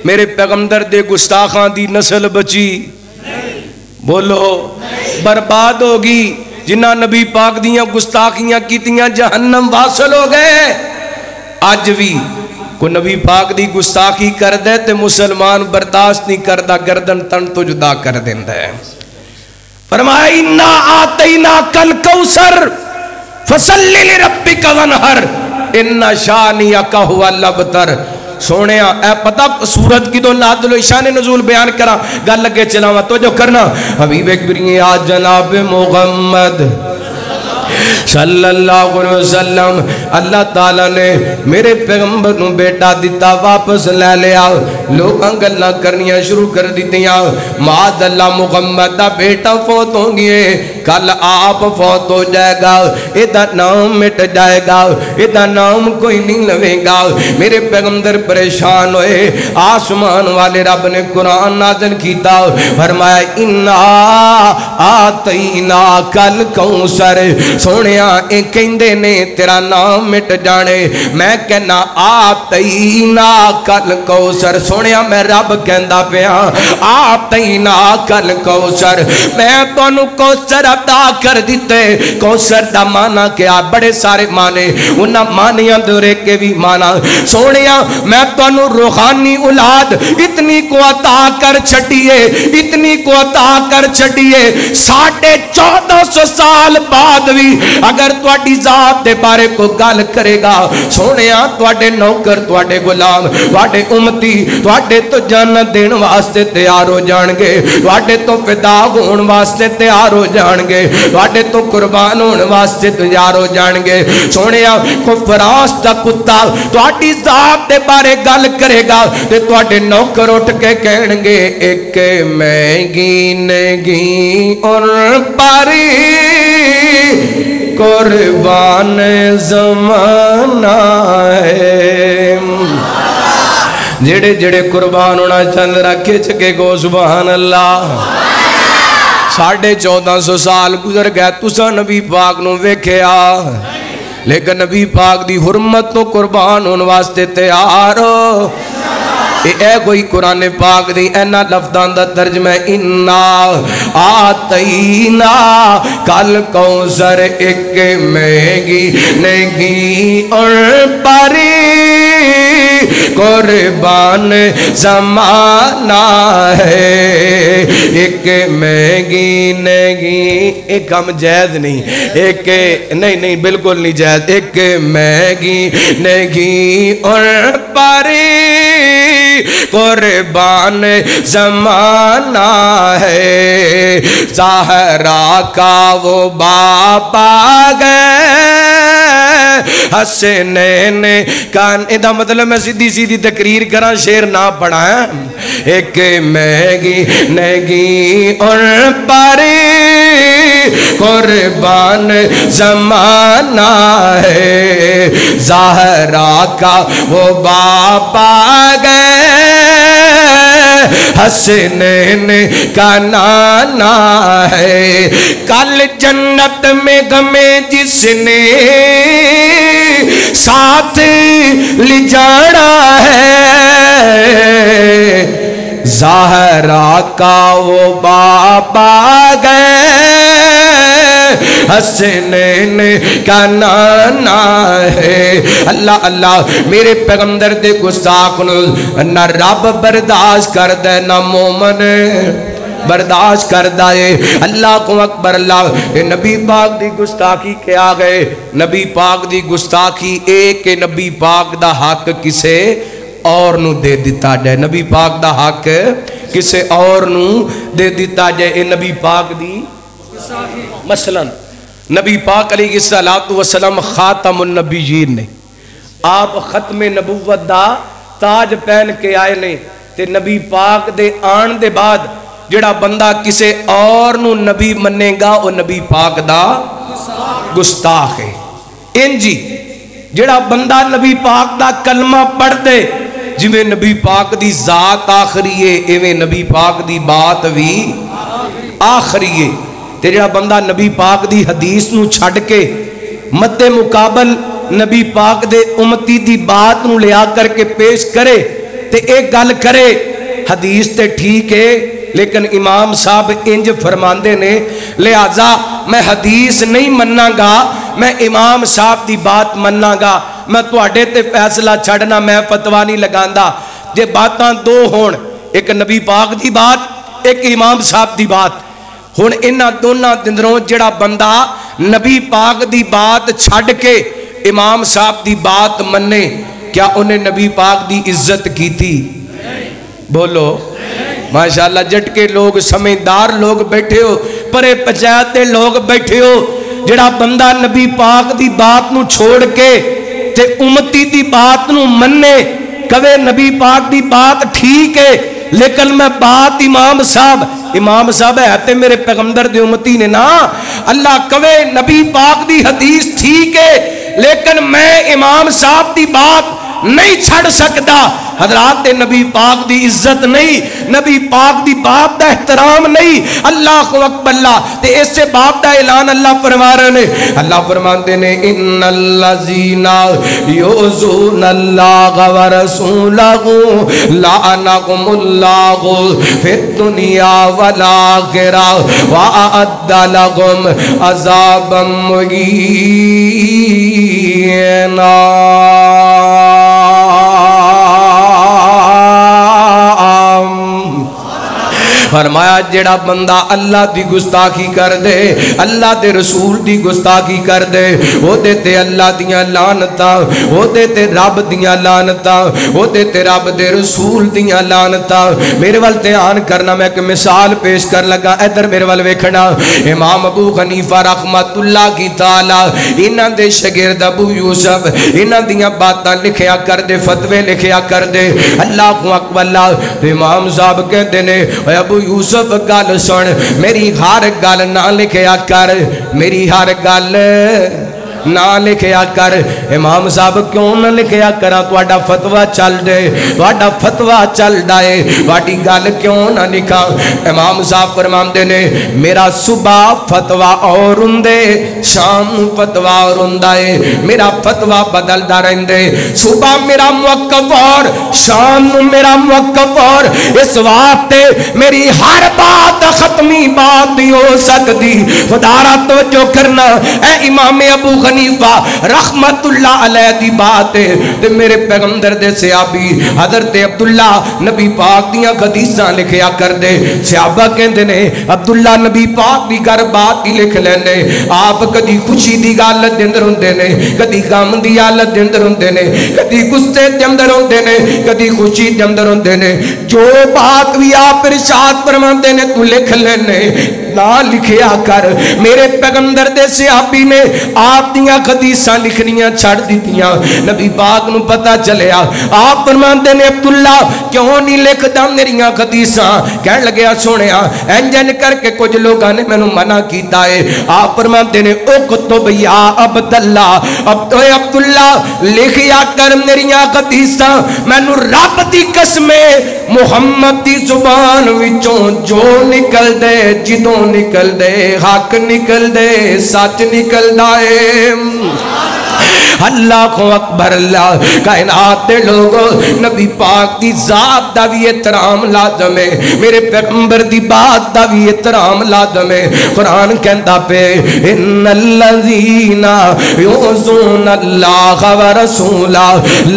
मेरे पैगंबर दे गुस्ताखा दी नस्ल बची। बोलो, बर्बाद होगी जिन्ना नबी पाक दिया गुस्ताखियाँ कीतिया, जहन्नम वासल हो गए। अज भी को नबी पाक दी गुस्ताखी कर दे ते मुसलमान बर्दाश्त नहीं करता गर्दन तन तो जुदा कर देता है। फरमाया ना आते ना कल कौसर फ़सल रबी कवन हर इन्ना शानिया का हुआ लबतर। सोने पता सूरत की तो नादलो ने नजूल बयान करा। गल अगे चलावा तो जो करना। हबीब एक आज जनाब मोहम्मद। सल्लल्लाहु अलैहि वसल्लम, अल्लाह ताला ने मेरे पैगंबर नु बेटा दिता, वापस ले लिया। लोग गल्ला करनिया शुरू कर दितियाँ। माद अल्लाह मुहम्मद दा बेटा फौत हो गए। कल आप फौत हो जाएगा एदा नाम मिट जाएगा एदा नाम कोई नहीं लवेगा। मेरे पैगंबर परेशान होए। आसमान वाले रब ने कुरान नाज़िल कीता। फरमाया, इन्ना आतईना कल कौसर सोने तेरा नाम मिट जाने मैं कहना आप तई ना कल कौसर सोने मैं रब कहता पिया आप तई ना कल कौसर मैं तुम कौसर अदा कर दिते कौसर का माना क्या बड़े सारे माने उन्हें मानिया दुरे के भी माना सोने मैं तुम रूहानी औलाद इतनी को अता कर छटिए इतनी को अता कर छटिए साढ़े चौदह सौ साल बाद भी अगर थोड़ी जात के बारे को गल करेगा सोने थोड़े नौकर थोड़े गुलाम थोड़े उमती थोड़े तो जन देने वास्ते तैयार हो जाएँगे थोड़े तो फिदा होने वास्ते तैयार हो जाएँगे थोड़े तो कुर्बान होने वास्ते तैयार हो जाएँगे सोने को फरास का कुत्ता थोड़ी जात के बारे गल करेगा तो थोड़े नौकर उठ के कहेंगे एक महँगी नगी और पारी कुर्बान जमाना है। जेड़े जेड़े कुर्बान होना चंद रखे चके गो सुबहान अल्लाह साढ़े चौदह सौ साल गुजर गया तुसा नबी पाक नु वेख्या लेकिन नबी पाक दी हुरमत तो कुर्बान होने वास्ते तैयार। हो ए कोई कुरान पाक दी, एना लफ्जां दा तर्जमा इन्ना आतईना कल कौसर एक महँगी नहीं और परी। कुर्बान जमाना है। एक महँगी नहीं एक कम जायज़ नहीं। एक, नहीं नहीं, बिल्कुल नहीं जायज़ एक महँगी नहीं और परी कुर्बान जमाना है। जहरा का वो बापा गए। हसने कान इदा मतलब मैं सीधी सीधी तकरीर करा, शेर ना पढ़ा। एक मैगी, नगी और पारे कुर्बान जमाना है। जहरा का वो बापा गए। हसनैन का नाना है। कल जन्नत में गमे जिसने साथ ले जाना है। जहरा का वो बाबा गए। हसनैन का नाना है। अल्लाह अल्लाह, मेरे पैगंबर दे गुस्ताख न। रब बर्दाश्त कर दे, न मोमन बर्दाश्त करता है अल्लाह को अकबर, अल्लाह। नबी पाक दी गुस्ताखी के आ गए। नबी पाक दी गुस्ताखी एक नबी पाक दा हक किसे और नु दे दिता जाए। नबी पाक दा हक किसे और नु दे दिता जाए। नबी पाक दी मसलन नबी पाक अली सलातु वसलम खातमुन नबीयीन ने आप खत्म नबूवत दा ताज पहन के आए ने ते नबी पाक दे आन दे बाद ਜਿਹੜਾ ਬੰਦਾ ਕਿਸੇ ਔਰ ਨੂੰ ਨਬੀ ਮੰਨੇਗਾ ਉਹ ਨਬੀ ਪਾਕ ਦਾ ਗੁਸਤਾਖ ਹੈ ਇੰਜੀ ਜਿਹੜਾ ਬੰਦਾ ਨਬੀ ਪਾਕ ਦਾ ਕਲਮਾ ਪੜਦੇ ਜਿਵੇਂ ਨਬੀ ਪਾਕ ਦੀ ਜ਼ਾਤ ਆਖਰੀ ਏ ਐਵੇਂ ਨਬੀ ਪਾਕ ਦੀ ਬਾਤ ਵੀ ਆਖਰੀ ਏ ਤੇ ਜਿਹੜਾ ਬੰਦਾ ਨਬੀ ਪਾਕ ਦੀ ਹਦੀਸ ਨੂੰ ਛੱਡ ਕੇ ਮੱਦੇ ਮੁਕਾਬਲ ਨਬੀ ਪਾਕ ਦੇ ਉਮਤੀ ਦੀ ਬਾਤ ਨੂੰ ਲਿਆ ਕਰਕੇ ਪੇਸ਼ ਕਰੇ ਤੇ ਇਹ ਗੱਲ ਕਰੇ ਹਦੀਸ ਤੇ ਠੀਕ ਏ लेकिन इमाम साहब इंज फरमाते ने लिहाजा मैं हदीस नहीं मनागा मैं इमाम साहब की बात मनागा मैं थोड़े ते फैसला छड़ना मैं फतवा नहीं लगा जे बात दो हो एक नबी पाक की बात एक इमाम साहब की बात हूँ इन्होंने दोनों दिनों जड़ा बंदा नबी पाक की बात छड़ के इमाम साहब की बात मने क्या उन्हें नबी पाक की इज़्ज़त की थी बोलो। माशाला जटके लोग समझदार लोग बैठे हो, परे पंचायत लोग बैठे हो जड़ा बंदा नबी पाक की बात न छोड़ के ते उमती की बात न मने कवे नबी पाक की बात ठीक है लेकिन मैं बात इमाम साहब इमाम साहब है ते मेरे पैगंबर दी उम्मती ने ना। अल्लाह कवे, नबी पाक दी हदीस ठीक है, लेकिन मैं इमाम साहब की बात नहीं छड़ सकता हजरात नबी पाक दी इज़्ज़त नहीं, नबी पाक दी बाप दा एहतराम नहीं। अल्लाह को अकबल्ला ते इससे बाप दा ऐलान अल्लाह फरमा रहे ने। अल्लाह फरमाते ने, इन्नल्लजीना युज़ून अल्लाह व रसूलहु, लानकुमुल्लाहु फिद दुनिया वल आखिरह व अअद्द अज़ाबम मुहीना। फरमाया, जेड़ा बंदा अल्लाह की गुस्ताखी कर दे अल्लाह के रसूल की गुस्ताखी कर दे ओदे ते अल्लाह दियाँ लानता ओदे ते रब दियाँ लानता ओदे ते रब दे रसूल दियाँ लानता। मेरे वाल ध्यान करना, मैं एक मिसाल पेश कर लगा, इधर मेरे वाल वेखना। इमाम अबू खनीफा रहमतुल्लाह की ताला, इन्हां दे शागिर्द अबू यूसुफ, इन्हां दियाँ बातां लिखिया कर दे फतवे लिखिया कर दे अल्लाह को अकबल्ला इमाम साहब कहते ओए अबू यूसुफ गल सुन मेरी हर गल ना लिखया कर मेरी हर गल। ना लिखया कर। इमाम साहब क्यों ना लिखया करा? तो फतवा चल डे थोड़ा फतवा चल डाए थोड़ी गल क्यों ना लिखा? इमाम साहब फरमाते ने, मेरा सुबह फतवा और होंगे शाम फतवा और होंगे मेरा फतवा बदलता रेंदे। सुबह मेरा मुकफ और, शाम मेरा मुकफ और। इस वास्ते मेरी हर बात खत्मी बात हो सकती वारा तो जो करना। ए इमामे अबू हनीफा रहमतुल्ला अलैह दी बात है। ते मेरे पैगंबर दे सहाबी हज़रत अब्दुल्ला नबी पाक दियाँ हदीसां लिखया कर दे सहाबा कहंदे ने अब्दुल्ला नबी पाक दी घर बात ही लिख लेने आप कदी खुशी दी हालत दे अंदर हुंदे ने, कदी गम दी हालत दे अंदर हुंदे ने, कदी गुस्से दे अंदर हुंदे ने, कदी खुशी दे अंदर हुंदे ने। जो बात भी आप इरशाद फरमाते ने, तू लिख लेने ना लिखिया कर। मेरे पैगंबर दे सहाबी ने, आप दियाँ लिखनियाँ, छड़ दित्तियाँ। नबी पाक नु पता चलिया आप फरमाते ने अब्दुल्ला, क्यों नहीं लिखदा मेरियाँ हदीसां कहन लगया सुनिया इंजन करके कुछ लोगों ने मैनू मना कीता है आप फरमाते ने ओ कुतुब या अब्दुल्ला, अब ओए अब्दुल्ला, लिखिया कर मेरियाँ हदीसां मैनू रब की कसमे, मुहम्मद दी ज़ुबान विचों जो निकल दे जिदों निकल दे हक निकल दे सच निकलदा है Supremo. अल्लाह को अकबर, अल्लाह कायनात दे लोग, नबी पाक दी जात दा भी एहतराम लाजम है। मेरे पैगंबर दी बात दा भी एहतराम लाजम है। कुरान कहंदा पे, इन्नल्लज़ीना युज़ून अल्लाह व रसूला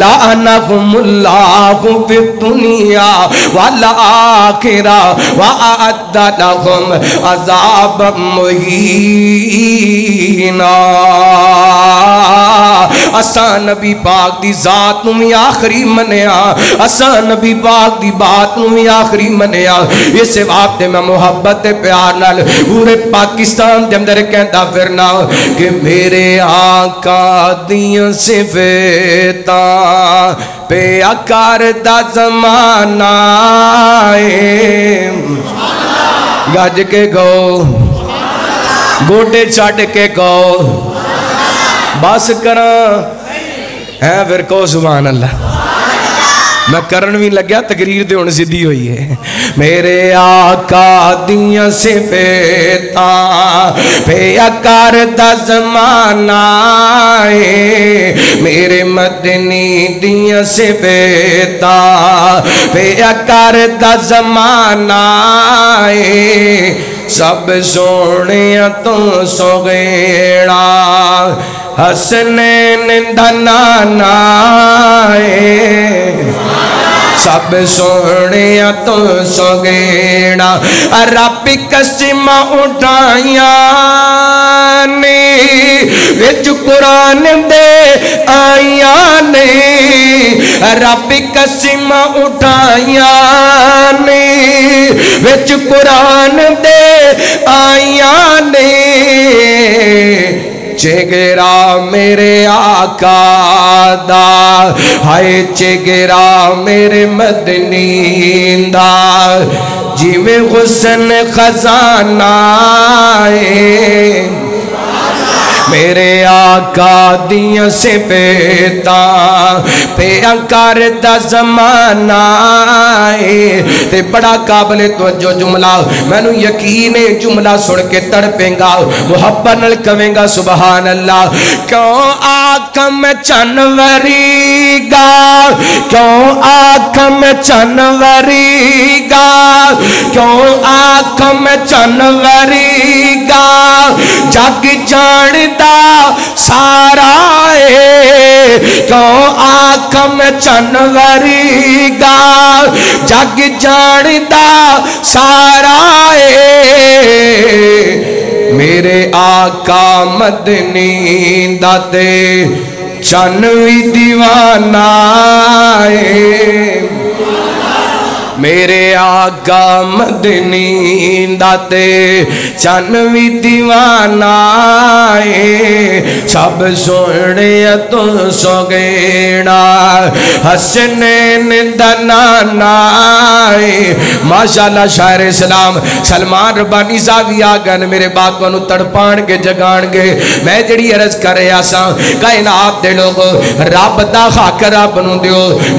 लानहुमुल्लाहु फिद दुनिया वल आखिरा व अअद्द लहुम अज़ाबम मुहीना। असा नबी पाक दी जात भी आखरी मनिया असा नबी पाक दी बात भी आखरी मनिया इस वास्ते मैं मोहब्बत प्यार नाल पूरे पाकिस्तान दे अंदर कहंदा फिरना कि मेरे आका दियाँ सिफता पे आकार दा जमाना गज के गो, गोडे छड़ के गो। बस करा। है फिर कहो ज़ुबान अल्लाह। मैं करन भी लग्या तकरीर तो हूँ सीधी हुई है मेरे आका दियाँ सिफता, पे आकार दा जमाना है। मेरे मदनी दियाँ सिफता, पे आकार दा जमाना है। सब सोने तो सोगेड़ा, हसने निंदना धना सब सोने तो सोगेड़ा रब कसिम उठाइया ने विच कुरान दे आइया ने रब कसिम उठाइया ने विच कुरान दे आइया ने चेगरा मेरे आका हाय चेगरा मेरे मदनी दा। जिਵੇਂ हुसन खजाना है मेरे आका दिया सिफेता पे कर जमाना है। ते बड़ा काबले जो जुमला, मैनू यकीन है जुमला सुन के तड़पेगा, मुहब्बत नल कवेगा सुबहान अल्लाह क्यों आकम चनवरीगा क्यों आकम चनवरीगा क्यों आकम चनवरीगा जग जानदा सारा है क्यों आकम चनवरीगा जग जानदा सारा है मेरे आका मदनी दाते चन भी दीवाना है मेरे आका मदनी दाते चन भी दीवाना है सब सोने तो सोगेना हसने दनाना माशाल्लाह शायर इस्लाम, सलमान रबानी साहब भी आ गए मेरे को तड़पाण के जगाण के मैं जड़ी अरज कर रहा सा दे रब दा हक रब नु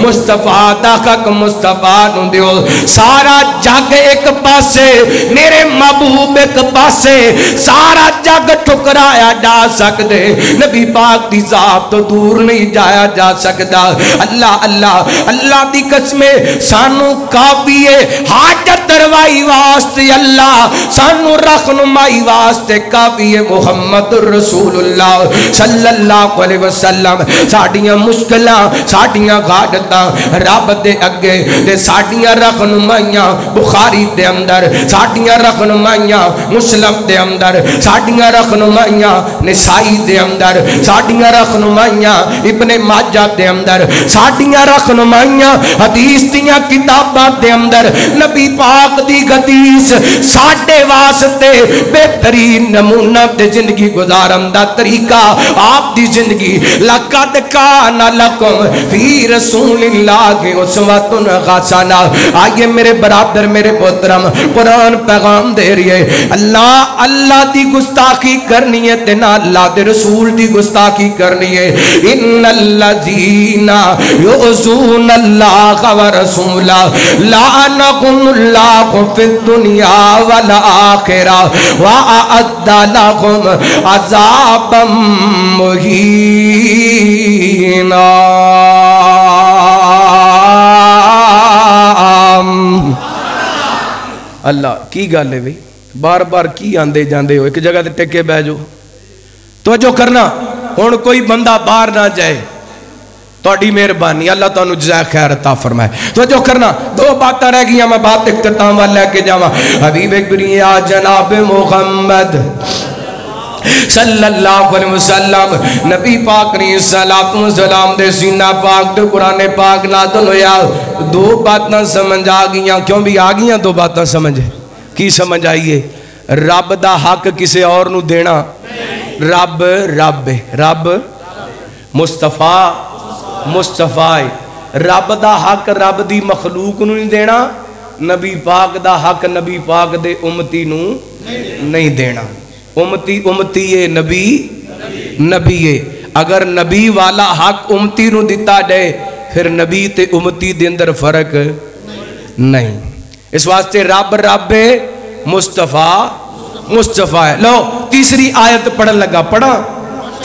मुस्तफ़ा दा हक मुस्तफ़ा नु दियो सारा जग एक पासे, मेरे महबूब एक पासे। सारा जग ठुकराया जा सकते नबी पाक दी जात तो दूर नहीं जाया जा सकता अल्लाह अल्लाह अल्लाह दी कसमे सानू काबिए हाजत दरवाई वास्ते अल्लाह, सानू रहनुमाई वास्ते काबिए मुहम्मद रसूलुल्लाह सल्लल्लाहु अलैहि वसल्लम। साडियाँ मुश्किलां साडियाँ घाटतां रब दे अगे ते साडियाँ रहनुमाइयाँ बुखारी दे अंदर साडियाँ रहनुमाइयाँ मुस्लिम दे अंदर साडियाँ रहनुमाइयाँ निसाई दे अंदर साडियाँ रहनुमाइयाँ इब्ने माजा दे अंदर साडियाँ रहनुमाइयाँ हदीस दियाँ किताबां दे अंदर। नबी पाक दी हदीस साडे वास्ते बेहतरीन नमूना ते ज़िंदगी गुजारन दा तरीका, आप दी ज़िंदगी। लकद काना लकुम फ़ी रसूलिल्लाह उसवतुन हसना। आइए मेरे बराबर, मेरे पुत्रम कुरान पैगाम दे रही है। अल्लाह अल्लाह दी गुस्ताखी करनी है ते ना अल्लाह दे रसूल दी गुस्ताखी करनी है। इन्नल्लजीना युज़ून अल्लाह व रसूला, लानकुमुल्लाह फिद दुनिया वल आखिरा, व अअद्दा लहुम अज़ाबम मुहीना। अल्लाह, की गल है बई बार बार की आंदे जाते हो? एक जगह ते टेके बह जाओ। तवजो करना हूँ कोई बंदा बाहर ना जाए। थोड़ी मेहरबानी, अल्लाह तुम जै खैर अता फरमाए। तवजो करना, दो बातें रह गई मैं बात इख्ताम वाल लैके जावा। हबीब आ जनाब मोहम्मद। सल्लल्लाहु अलैहि वसल्लम, नबी पाक ने सलातु सलाम दे सीना पाक ते कुरान पाक नादल होया दो बातें समझ आ गईयां, क्यों भी आ गईयां दो बातें समझ? की समझ आई है? रब दा हक किसी और नु देना? रब रब रब मुस्तफ़ा मुस्तफ़ा रब दा हक रब दी मखलूक नु नहीं देना, नबी पाक दा हक नबी पाक दे उम्मती नु नहीं देना। उम्मती उम्मती है नबी नबी है अगर नबी वाला हक उम्मती नु दिता जाए फिर नबी ते उम्मती दे अंदर फ़र्क नहीं। इस वास्ते रब रब मुस्तफ़ा मुस्तफ़ा है। लो, तीसरी आयत पढ़न लगा। पढ़ा।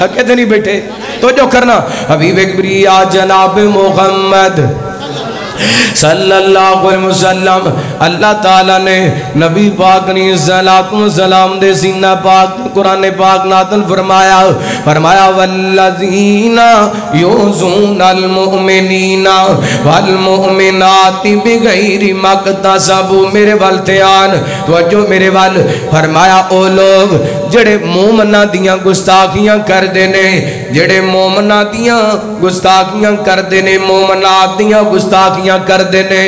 थके तो नहीं बैठे। तो जो करना। हबीब जनाब मोहम्मद। सल्लल्लाहु अलैहि वसल्लम, अल्लाह ताला ने नबी पाक ने सलाम दे सीना पाक, कुरान पाक नादल फरमाया। फरमाया, वल्लजीना युज़ूनल मुमिनीना वल मुमिनाति बिगैरि मकतसबु मेरे वल ध्यान, तवज्जो मेरे वल। फरमाया, ओ लोग जेड़े मोमना दियाँ गुस्ताखियाँ करदे ने जेड़े मोमना दियाँ गुस्ताखियाँ करदे ने मोमनात दियाँ गुस्ताखियाँ करदे ने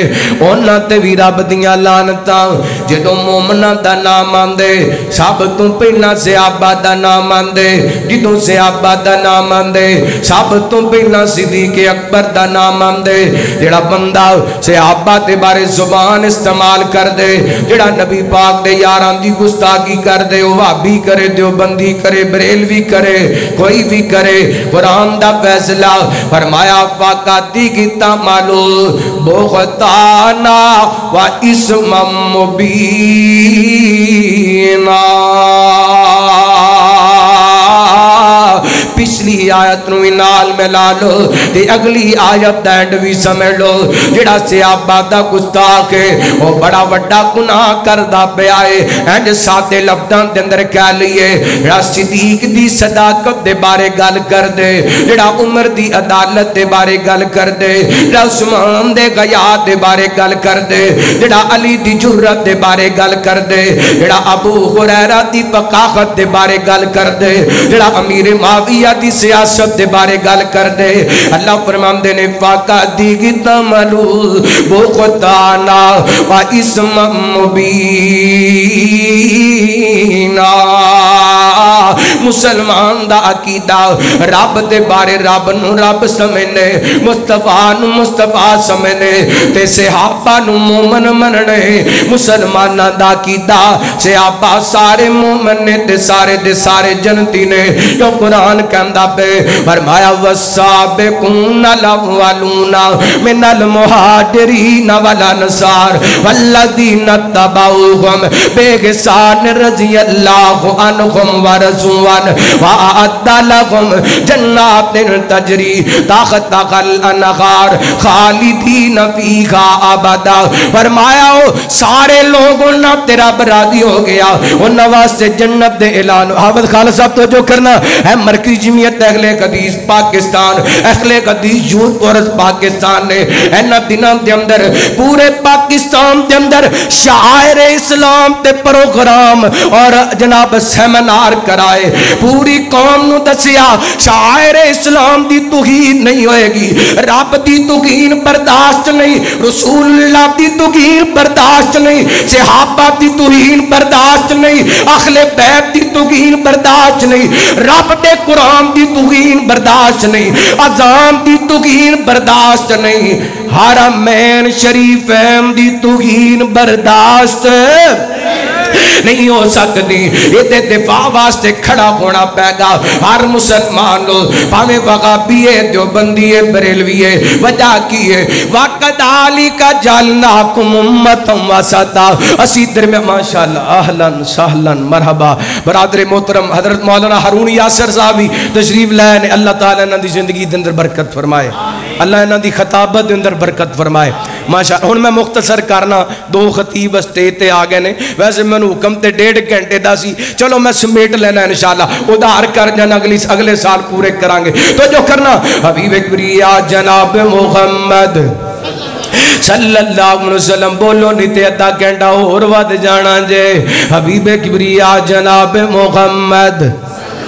उन्हां ते भी रब दियाँ लानतां जदों मोमना दा नाम आंदे सब तो पहला सियाबा दा नाम आंदे जदों सियाबा दा नाम आंदे सब तो पहला सिद्दीक अकबर दा नाम आंदे जेड़ा बंदा सियाबा ते बारे ज़ुबान इस्तेमाल कर दे जेड़ा नबी पाक यारां दी गुस्ताखी कर दे ओ भाबी कर, देवबंदी करे बरेल भी करे, कोई भी करे, कुरान का फैसला फरमाया वाकाती किता मालो बोहताना व इसम मुबीना। पिछली आयत भी नाल मिला लो ते अगली आयत दा एंड भी समझ लो। जेड़ा सियाबा दा गुस्ताख है, वो बड़ा वड्डा गुनाह करदा पिया है। इंज सादे लफ्जां दे अंदर कह लईए जेड़ा सिद्दीक दी सदाकत दे बारे गल कर दे जेड़ा उमर दी अदालत दे बारे गल कर दे जेड़ा उस्मान दे गया दे बारे गल कर दे जेड़ा अली दी जुर्रत दे बारे गल कर दे जेड़ा अबू हुरैरा दी वकाफत दे बारे गल कर दे जेड़ा अमीर माविया दी सियासत दे बारे गल कर दे अल्लाह फरमांदे ने, वाका दी तमलू, वो खुदाना वा इसम मुबीना। मुसलमान दा अकीदा। रब दे बारे रब नु रब समझने मुस्तफ़ा मुस्तफ़ा समझने ते सहाबा नु मोमन मनने, मुसलमाना दा अकीदा। सहाबा सारे मोमन ने ते सारे दे सारे जनती ने। जो कुरान कहंदा पे, फरमाया वसाबिकून लवलूना मिनल मुहाजिरीन वल अंसार वल्लदीन तबऊहुम बेगसान रज़ी अल्लाह अन्हुम व रज़ुवन व अअद्दा लहुम जन्नातिन तजरी तहतल अनहार खालिदीन फीहा अबदा फरमाया ओ सारे लोगों ना तेरा बरादी गया उन वास्ते जन्नत दे ऐलान हाफिज खालिद साहब जो करना मरकजी जमीयत अहले हदीस पाकिस्तान पूरे पाकिस्तान के शायर इस्लाम प्रोग्राम और जनाब सेमिनार कराए पूरी कौम दसिया, शायर इस्लाम दी तुहीन नहीं होएगी, रब दी तुहीन बर्दाश्त नहीं, रसूलुल्लाह दी तुहीन बर्दाश्त नहीं, सहाबा दी तुहीन बर्दाश्त नहीं, अखले बैत दी तुहीन बर्दाश्त नहीं, रब दे कुरान दी तुहीन बर्दाश्त नहीं, अजान दी तुहीन बर्दाश्त नहीं हरमैन शरीफैन दी तुहीन बर्दाश्त। नहीं हो सकती। ये दिफा वास्ते खड़ा होना पैगा हर मुसलमान लो, भावे वगाबी है देवबंदी है बरेलवी है वजह की है वकदाली का जलना कुम उम्मतम वसता असी इधर में माशाल्लाह, अहलन सहलन, मरहबा। बरादर मोहतरम, हज़रत मौलाना हारून यासर साहब भी तशरीफ़ लाए ने, अल्लाह ताला दी ज़िंदगी अंदर बरकत फरमाए। अल्लाह इन्हां दी खताबत अंदर बरकत फरमाए। माशा हुन मैं मुख्तसर करना। दो खतीब स्टेज ते आ गए ने। वैसे मैंने हुक्म ते डेढ़ घंटे का सी। चलो मैं समेट लेना इंशाला उधार कर जाना, अगली अगले साल पूरे करा तो जो करना। हबीब किबरिया जनाब मोहम्मद। बोलो नहीं ते अद्धा घंटा होर जे। हबीब किबरिया जनाब मोहम्मद।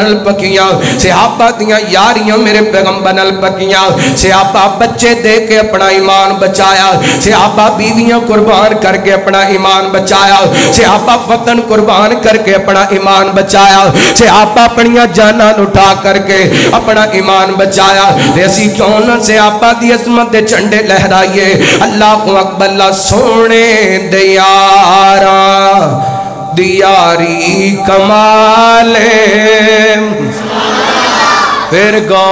नल पकियाँ, सिहाबा दियाँ यारियाँ मेरे पैगंबर नल पकियाँ। सिहाबा बच्चे दे के अपना ईमान बचाया। सिहाबा बीवियाँ कुर्बान करके अपना ईमान बचाया। सिहाबा वतन कुर्बान करके अपना ईमान बचाया। सिहाबा अपनिया जाना उठा करके अपना ईमान बचाया। असी क्यों ना सिहाबा दी अजमत दे झंडे लहराइए? अल्लाह को अकबल्ला सोने दयारा दियारी कमाले फिर गो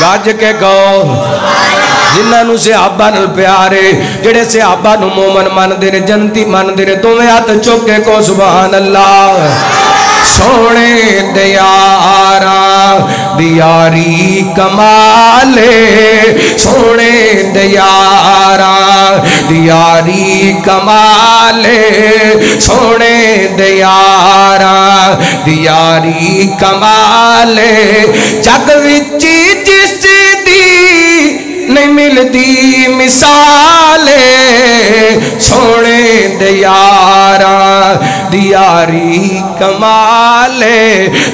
गज के गो, जिन्होंने सिहाबा न प्यारे जेडे सिहाबा मोमन मनते ने, जनती मनते ने दोवें हाथ चुके को सुबह अल्लाह सोने दयारा दियारी कमाले सोने दयारा। दियारी कमाले सोने दयारा। दियारी कमाले जग विच नहीं मिलती मिसाल, सोने दियारा दियारी कमाले।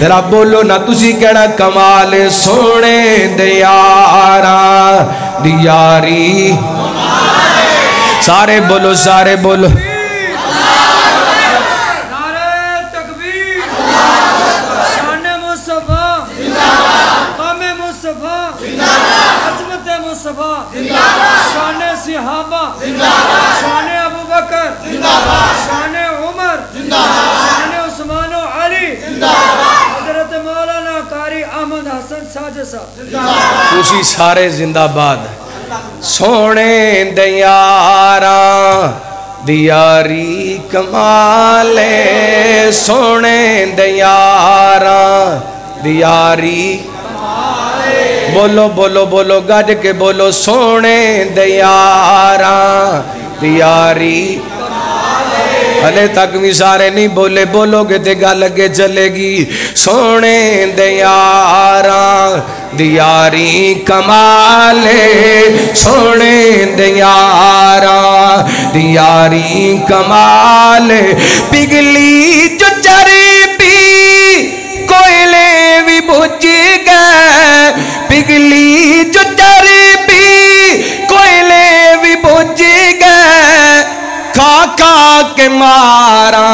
जरा बोलो ना, तुसी कहना कमाल सोने दियारा दियारी सारे बोलो सारे बोलो नारे तकबीर शान मुस्तफ़ा मकाम मुस्तफ़ा अजमत मुस्तफ़ा शान सिहाबा। शान अबू बकर शान उमर। शान उस्मान अली। हज़रत मौलाना कारी अहमद हसन साजिद साहब तुसी सारे जिंदाबाद। सोने दयारा दियारी कमाले सोने दयारा दियारी बोलो बोलो बोलो गज के बोलो, सोने दयारा, दियारी। हले तक भी सारे नहीं बोले, बोलोगे ते गल अगे चलेगी। सोने दयारा, दियारी कमाले। सोने दयारा, दियारी कमाले। पिघली जो चरबी, कोयले भी बुझ पिघली जो चरबी कोयले भी बुझ गए। खा खा के मारा,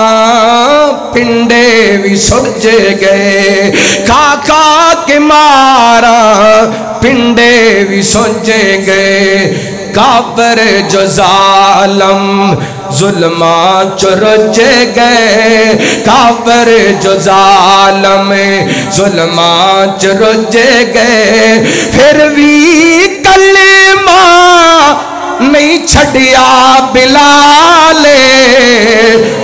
पिंडे भी सुलझ गए। खा खा के मारा, पिंडे भी सुलझ गए। काबर जो जालम जुल्मा चुरज गए काबर जो जालम जुल्मा चुरज गए फिर भी कलमा नहीं छड़िया बिलाले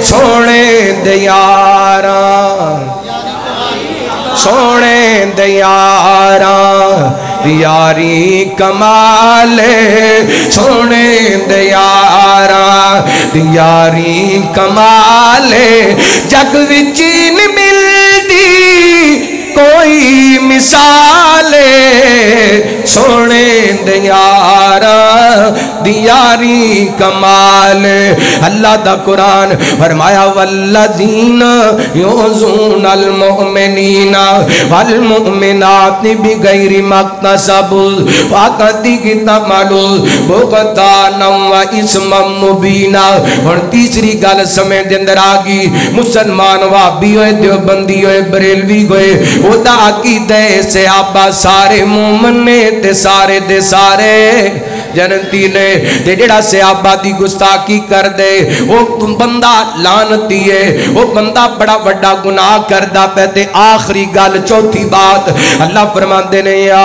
सोने दयारा सोने दयारा यारी कमाले सोने दयारा यारी कमाले जग विच मिलती मिलदी कोई मिसाले सोने दयारा दियारी कमाल। अल्लाह दा कुरान फरमाया वल्लदीन युज़ून अल मुमिनीना वल मुमिनात बिगैरि मक्तसबु। फाकती कितमलु भुगता नम व इसमम मुबीना। हुन तीसरी गल समय दे अंदर आ गई, मुसलमान वाबी होए, देवबंदी होए, बरेलवी होए, ओदा अकीदा से आबा सारे मोमन ने ते सारे दे सारे। जनती ने ते जेड़ा सियाबा दी गुस्ताखी कर दे, वो बंदा लानती है, वो बंदा बड़ा बड़ा गुनाह करदा पे ते आखिरी गल चौथी बात अल्लाह फरमांदे ने, या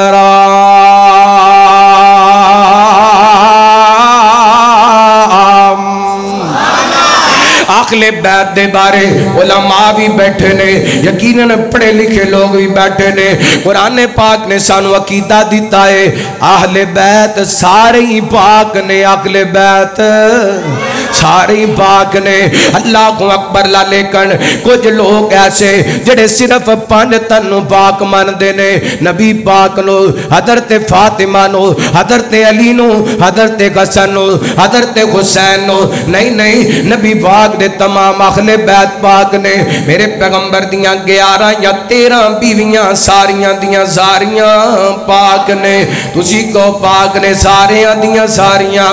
अगलल बैत दे बारे उलमा भी बैठे ने यकीन पढ़े लिखे लोग भी बैठे ने। कुरान पाक ने सानू अकीदा दिता है, आहले बैत सारे ही पाक ने अगले बैत। सारे पाक ने अल्लाह को अकबर ला लेकिन कुछ लोग ऐसे जेड़े सिर्फ़ पंज तनु पाक मानते ने। नबी पाक नो, हज़रत फातिमा नो, हज़रत अली नो, हज़रत हसन नो, हज़रत हुसैन नो। नहीं नहीं, नबी पाक दे तमाम अखले बैत पाक ने मेरे पैगंबर दियाँ ग्यारह या तेरह बीवियाँ सारिया दियाँ सारियाँ पाक ने। तुसी को पाक ने सारियाँ दियाँ सारियाँ?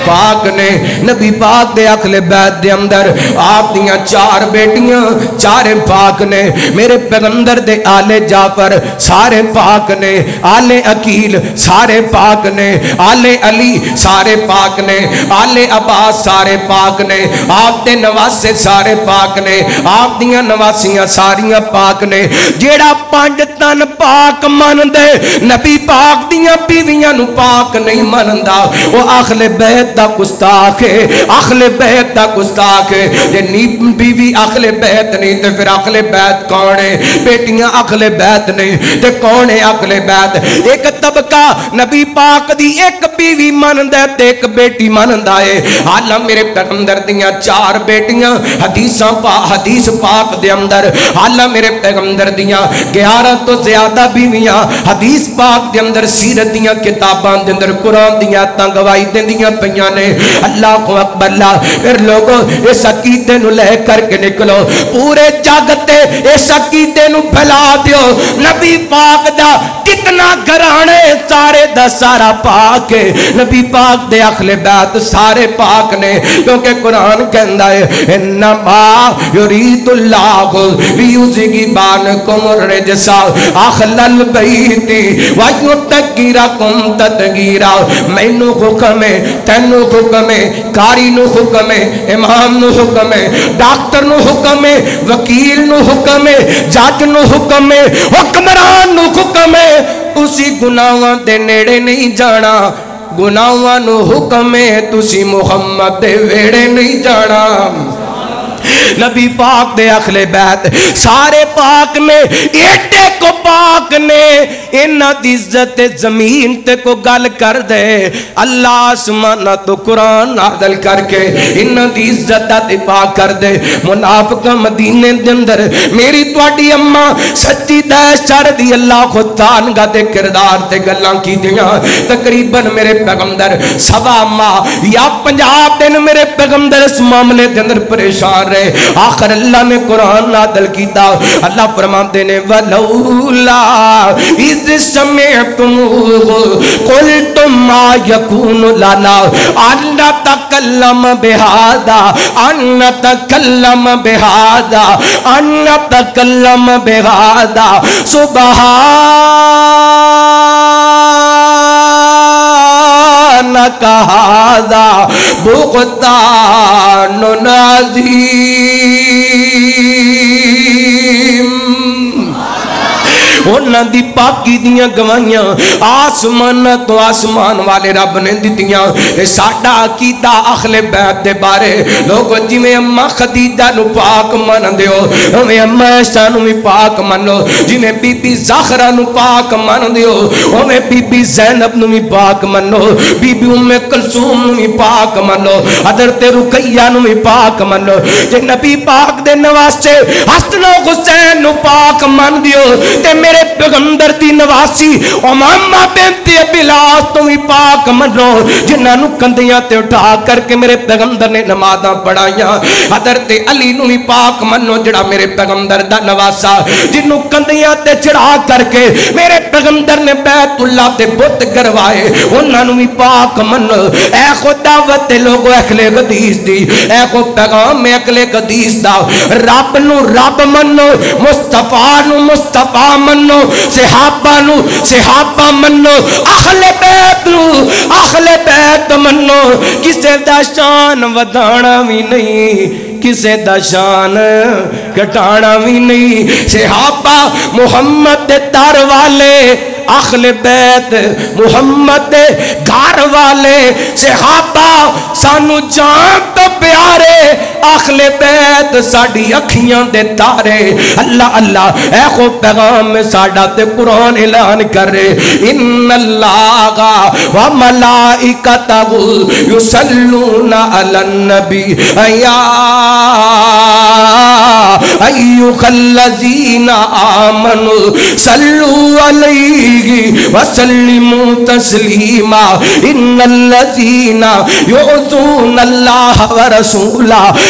पाक ने नबी पाक दे अखले बैत दे अंदर। आप दियाँ चार बेटियाँ, चारे पाक ने मेरे पैगंबर दे आले जाफ़र, सारे पाक ने, आले अकील, सारे पाक ने, आले अली, सारे पाक ने, आले अब्बास, सारे पाक ने, आप दे नवासे सारे पाक ने, आप दियाँ नवासियाँ सारियाँ पाक ने। जेड़ा पंज तन पाक मनदे, नबी पाक दियाँ बीवियाँ नु पाक नहीं मनदा, वो अखले बैत दा गुस्ताखे अखले बैत दा गुस्ताख। जे नी बीवी अखले बैत नहीं, ते फिर अखले बैत कौन है? बेटियाँ अखले बैत नहीं, ते कौन है अखले बैत? एक तबका नबी पाक दी, एक बीवी मनदा ते एक बेटी मनदा है। हाला मेरे पैगंबर दियाँ चार बेटियाँ हदीसां पा, हदीस पाक दे अंदर। हाला मेरे पैगंबर दियाँ 11 तो ज़्यादा बीवियाँ हदीस पाक दे अंदर सीरत दियाँ किताबां दे अंदर कुरान दियाँ ता गवाही देंदियाँ पईयां ने। अल्लाह को अकबर ला, फिर लोगो इस अकीदे ले करके निकलो। पूरे जग ते इस अकीदे फैला दियो। नबी पाक दा कितना घराने सारे दा सारा पाक है। नबी पाक दे अखले बैत सारे पाक ने, क्योंकि कुरान कहंदा है, इन्नमा युरीदुल्लाह लियुज़िगी बानकुम रिजसा अखलल बैती व युतकीरकुम तदगीरा। मैनू हुक्म है, तैनू हुक्म है, कारी नु हुक्म है इमाम हुक्म है डॉक्टर हुक्म है वकील हुक्म है जज नु हुक्म है हुक्मरान नु हुक्म है। उसी गुनाहां दे नेड़े नहीं जाना गुनाहां हुक्म है, तुसी मुहम्मद दे वेड़े नहीं जाना। नबी पाक दे अखले बैत, सारे पाक ने एडे को पाक ने इन्ना दी इज़्ज़त ज़मीन ते को गल कर दे। अल्लाह आसमाना तो कुरान नादल करके इन्हों की इज़्ज़त दिफा कर दे। मुनाफक मदीने के अंदर मेरी थोड़ी अम्मा सच्ची दहश चढ़ दी अल्लाह को तानगा के किरदार से गल की तकरीबन मेरे पैगंबर सवा माह या पंजाब दिन मेरे पैगंबर इस मामले के अंदर परेशान रहे। आखिर अल्लाह ने कुरान नादल किया अल्लाह फरमाते ने, वलौला इज़ समय तुम कुल तुम मा यकून लाना अन्ना तकल्लम बिहादा अन्ना तकल्लम बिहादा अन्ना तकल्लम बिहादा सुबह न कहादा बुकता नाजीम उन्होंने पाकी दियाँ आसमान तो आसमान वाले रब ने दिखा साडा अखले बैत के बारे लोग जिमें अम्मा खदीजा पाक मन दो उमें अम्मा ऐसा भी पाक मन जिमें बीबी जाखरा पाक मन दो उमें बीबी जैनब न भी पाक मन बीबी उमे कलसूम भी पाक मन अदर ते रुकैया भी पाक मन जे नबी पाक देने वास्ते हसनो हुसैन पाक मन दियो ते मेरे पैगंबर की नवासी उमामा बेनती है बिलास तू ही पाक मनो। जिन्होंने कंधिया ते उठा करके मेरे पैगंबर ने नमाजा पढ़ाइया अदर ते अली भी पाक मनो जड़ा मेरे पैगंबर का नवासा। जिन्हों कंधिया ते चढ़ा करके मेरे पैगंबर ने बैतुल्ला ते बुत करवाए, उन्होंने भी पाक मनो। ए खुदावत ते लोगो अखले गदीस दी ए को पैगाम में अखले गदीस दा। रब नु रब मनो, मुस्तफ़ा नु मुस्तफ़ा मनो। मनो सिहाबा सिहाबा मनो अखले बैत अखले बैत मनो किसी का शान वधाना भी नहीं, किसे दा शान घटाना भी नहीं। सिहाबा मुहम्मद तर वाले अखल बैत मुहम्मद घर वाले, सिहाबा सानू जान तो प्यारे अखले बैत साडी अखियाँ दे तारे। अल्लाह अल्लाह, ऐ खो पैगाम साडा ते कुरान ऐलान करे। इन अल्लाह व मलाइकतहु युसल्लूना अलन नबी। या अय्युहल्लज़ीना आमनु सल्लू अलैहि वसल्लिमु तस्लीमा। इन्नल्लज़ीना युज़ूनल्लाह व रसूला। लानहुमुल्लाहु फिद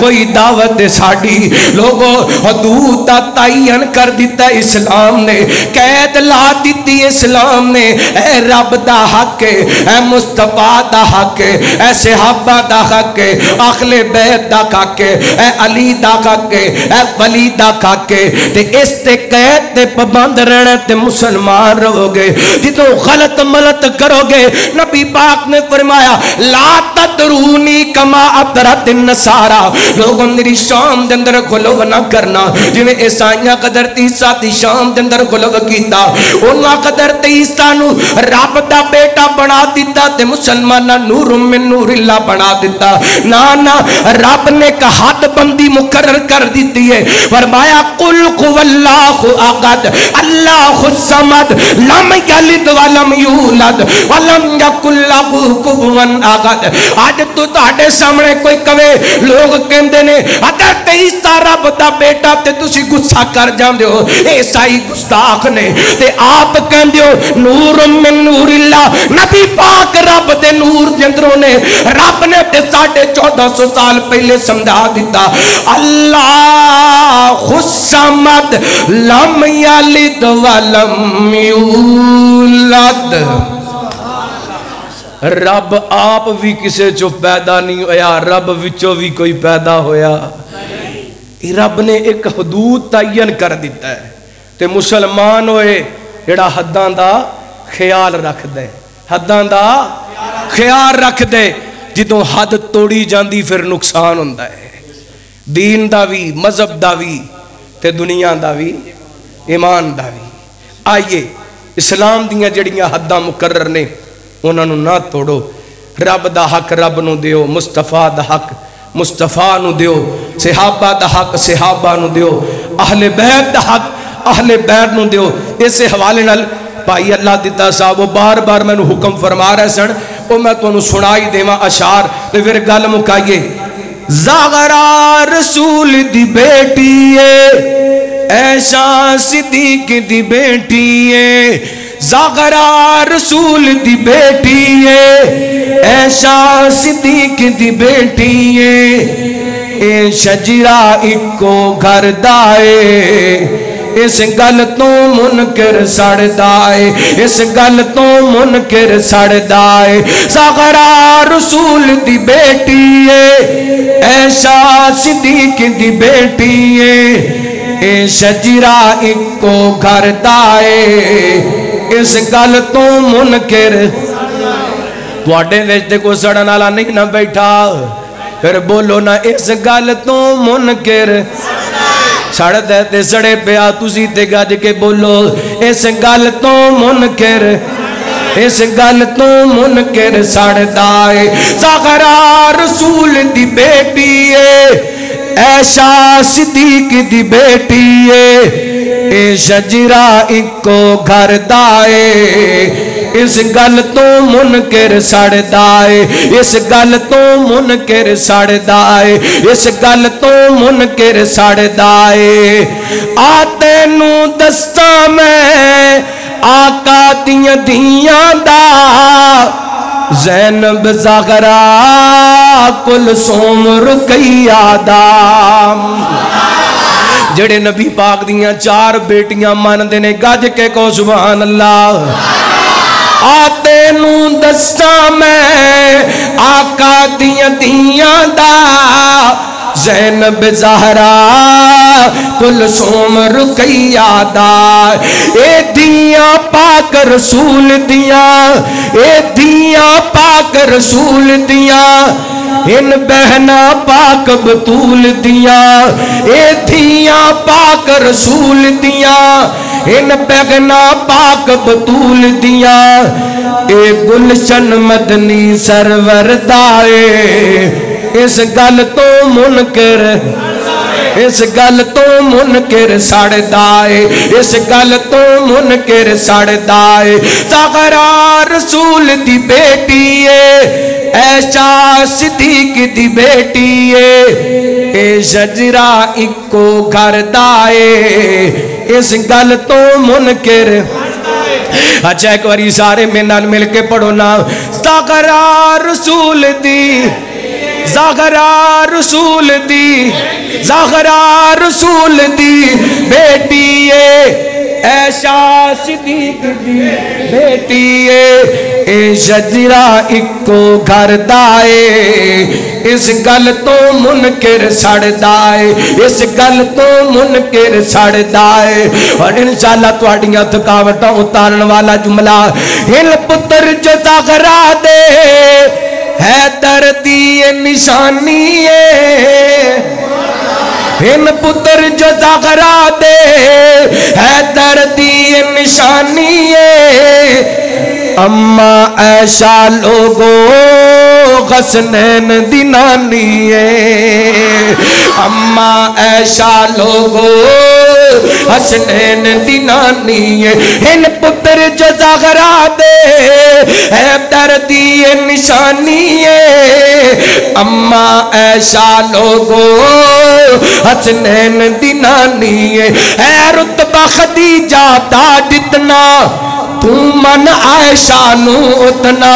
कोई दावत साड़ी। लोगो हदूद का तयन कर दिता इस्लाम ने। कैद ला दी इस्लाम ने। ए रब दा हक है मुस्तफ़ा दा हक है ए सहाबा दा हक है, अखले बैत दा हक है अली दा हक है ए वली दा हक है। ते इस ते कैद ते पाबंद रहना ते मुसलमान रहोगे। जितो गलत मलत करोगे, नबी पाक ने फरमाया, ला तदरूनी कमा अतरत नसारा। लोगों मेरी शाम के अंदर गुलब ना करना जिम्मे ईसाइया कदर तीसा की शाम के अंदर गुलब किया कदर तीसा रब का बेटा बना दिता ते मुसलमाना नूर में नूरिला बना दिता ना ना रब ने एक हद बंदी मुकर कर दी है पर माया कुल कुल्लाह अकद अल्लाह समद लम यलिद वलम यूलद वलम यकुल्लाहु कुवन अकद आज तो तुम्हारे सामने कोई कवे लोग के ਕਹਿੰਦੇ ਨੇ ਹਜ਼ਰਤ ਈਸਾ ਰੱਬ ਦਾ ਬੇਟਾ ਤੇ ਤੁਸੀਂ ਗੁੱਸਾ ਕਰ ਜਾਂਦੇ ਹੋ ਇਹ ਸਾਈ ਗੁਸਤਾਖ ਨੇ ਤੇ ਆਪ ਕਹਿੰਦੇ ਹੋ ਨੂਰ ਮਿਨ ਨੂਰਿਲਾ ਨਬੀ ਪਾਕ ਰੱਬ ਦੇ ਨੂਰ ਦੇ ਅੰਦਰੋਂ ਨੇ ਰੱਬ ਨੇ ਤੇ 1450 ਸਾਲ ਪਹਿਲੇ ਸਮਝਾ ਦਿੱਤਾ ਅੱਲਾ ਖੁਸਮਦ ਲਮ ਯਲਿਦ ਵਲਮ ਯੂਲਦ ਰੱਬ ਆਪ ਵੀ ਕਿਸੇ ਚੋਂ ਪੈਦਾ ਨਹੀਂ ਹੋਇਆ ਰੱਬ ਵਿੱਚੋਂ ਵੀ ਕੋਈ ਪੈਦਾ ਹੋਇਆ ਇਹ ਰੱਬ ਨੇ ਇੱਕ ਹਦੂਦ ਤਾਇਨ ਕਰ ਦਿੱਤਾ ਹੈ ਤੇ ਮੁਸਲਮਾਨ ਹੋਏ ਜਿਹੜਾ ਹੱਦਾਂ ਦਾ ਖਿਆਲ ਰੱਖਦਾ ਹੈ ਹੱਦਾਂ ਦਾ ਖਿਆਲ ਰੱਖਦਾ ਹੈ ਜਦੋਂ ਹੱਦ ਤੋੜੀ ਜਾਂਦੀ ਫਿਰ ਨੁਕਸਾਨ ਹੁੰਦਾ ਹੈ ਦੀਨ ਦਾ ਵੀ ਮਜ਼ਹਬ ਦਾ ਵੀ ਤੇ ਦੁਨੀਆ ਦਾ ਵੀ ਈਮਾਨ ਦਾ ਵੀ ਆਈਏ ਇਸਲਾਮ ਦੀਆਂ ਜਿਹੜੀਆਂ ਹੱਦਾਂ ਮੁਕਰਰ ਨੇ उन्होंने ना तोड़ो रब का हक रब न दो मुस्तफ़ा का हक मुस्तफ़ा दो सिहाबा का हक सिहाबा दो अहले बैर का हक अहले बैर न दो इस हवाले न भाई अल्लाह दिता साहब वो बार बार मैं हुक्म फरमा रहे सन वो मैं तुम्हें सुना ही देव अशार तो फिर गल मुकाइए जागरा रसूल दी बेटी है ऐशा सिद्दीक दी बेटी है जागरा रसूल दी बेटी है, ऐशा सिद्दीक दी बेटी है। ए शजरा इको घर दाए इस गल तो मुनकर सड़दा है, इस गल तो मुनकर सड़दा है। सागरा रसूल दी बेटी है, ऐशा सिद्दीक दी बेटी है। ए शजरा इको घर दाए इस गल तो मुनकिर थोड़े रिश्ते को सड़न आला नहीं ना बैठा। फिर बोलो ना, इस गल तो मुनकिर सड़द ते सड़े पिया तुम ते गज के बोलो, इस गल तो मुन किर। इस गल तो मुनकिर सड़दा है सहरा रसूल दी बेटी है ऐशा सिद्दीक दी बेटी है। ए शजरा इको घर दाए इस गल तो मुनकर सड़दा है। इस गल तो मुनकर सड़दा है। इस गल तो मुनकर सड़दा है। आ तेनू दस्सा मैं, आका दियाँ दियाँ दा। जैनब जागरा, कुल सोम रुकैया दाम जड़े नबी पाक दिया चार बेटियाँ मनते ने, गज के को सुबहान अल्लाह आते नू दसा मैं, आका दिया दियाँ दा। जैनब जहरा कुलसुम रुकैया दा। ए दिया पाक रसूल दिया, ए दिया पाक रसूल दिया, इन बहना पाक बतूल दिया, ए दिया पाक रसूल दिया, इन बहना पाक बतूल दिया। ए गुलशन मदनी सरवर दाए, इस गल तो मुनकर इस गल तो मुनकर सड़दा है इस गल तो मुनकर सड़दा है तगरा रसूल दी बेटी है ऐशा सिद्दीक दी बेटी है ए जजरा इको घर दाए इस गल तो मुनकर अच्छा एक बारी सारे मेरे नाल मिल के पढ़ो ना। तगरा रसूल दी जागरा रसूल दी जागरा रसूल दी बेटी ए ऐशा सिद्दीक दी बेटी ए ए जजरा इको घर दाए इस गल तो मुनकर सड़दा है इस गल तो मुनकर सड़दा है और इंशाल्लाह ਤੁਹਾਡੀਆਂ ਥਕਾਵਟਾਂ ਉਤਾਰਨ ਵਾਲਾ ਜੁਮਲਾ ਹਿਲ ਪੁੱਤਰ ਜੋ ਜ਼ਾਗਰਾ ਦੇ हैदर दी ये निशानी है इन पुत्र जो जागरा दे हैदर दी ये निशानी है अम्मा ऐसा लोगो गसनैन दी नानी है अम्मा ऐसा लोगो हसनैन दी नानी इन पुत्र जो जागरा दे हैदर दी निशानी है। अम्मा ऐसा लोगो, हसनैन दी नानी है रुतबा खदीजा दा जितना, तू मन आयशा नू उतना,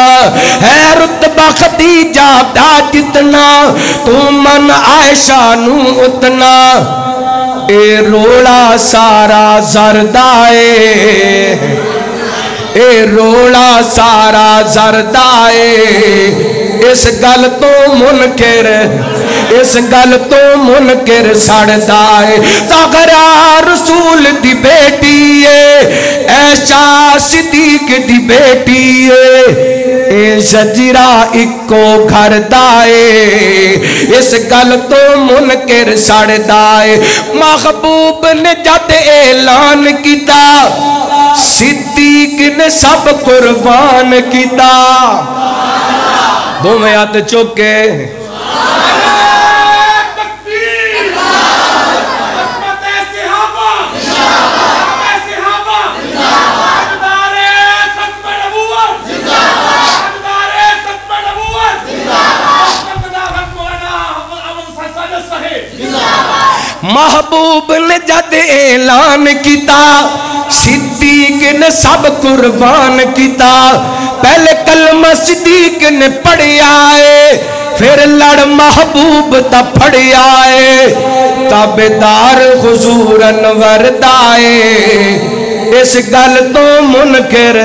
है रुतबा खदीजा दा जितना, तू मन आयशा नू उतना। ए रोला सारा जरदाए ए। रोला सारा जरदाए इस गल तो मुनकर इस गल तो मुनकर सड़दा है तगरा रसूल दी बेटी है ऐशा सिद्दीक दी बेटी है जजीरा इको घर दाए इस गल तो मुनकर सड़दा है महबूब ने जद ऐलान किया सिद्दीक ने सब कुर्बान किया दोवें हथ चुके। महबूब ने जद ऐलान किया, सिद्दीक ने सब कुर्बान किया। पहले कलमा सिद्दीक ने पढ़िया है, फिर लड़ महबूब त फड़िया है। ताबेदार हुजूर अनवर दाए इस गल तो मुनकर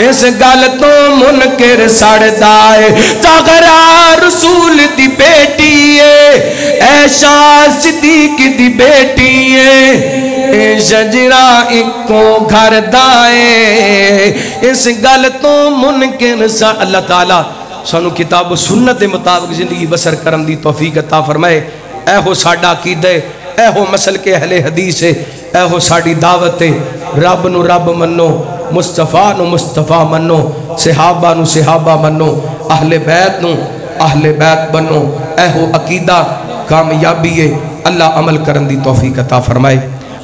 इस गल तो मुनकर सड़दा है। तगरा रसूल दी बेटी है। ऐशा सिद्दीक दी बेटी है। जजरा इको घर दाए इस गल तो मुनकर अल्लाह ताला सानू किताब सुन्नत के मुताबिक ज़िंदगी बसर करम दी तौफीक अता फरमाए। एहो साडा कीदा है। एहो मसल के अहले हदीस है। एहो साडी दावत है। रब नु रब मनो मुस्तफ़ा नु मुस्तफ़ा मनो सिहाबा नु सिहाबा मनो अहले बैत नु अहले बैत बनो एहो अकीदा, कामयाबी है, अल्लाह अमल करन की तौफीक अता फरमाए।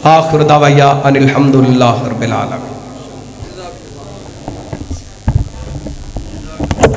आखिर दावा या अनिल हम्दुलिल्लाह रब्बिल आलमीन।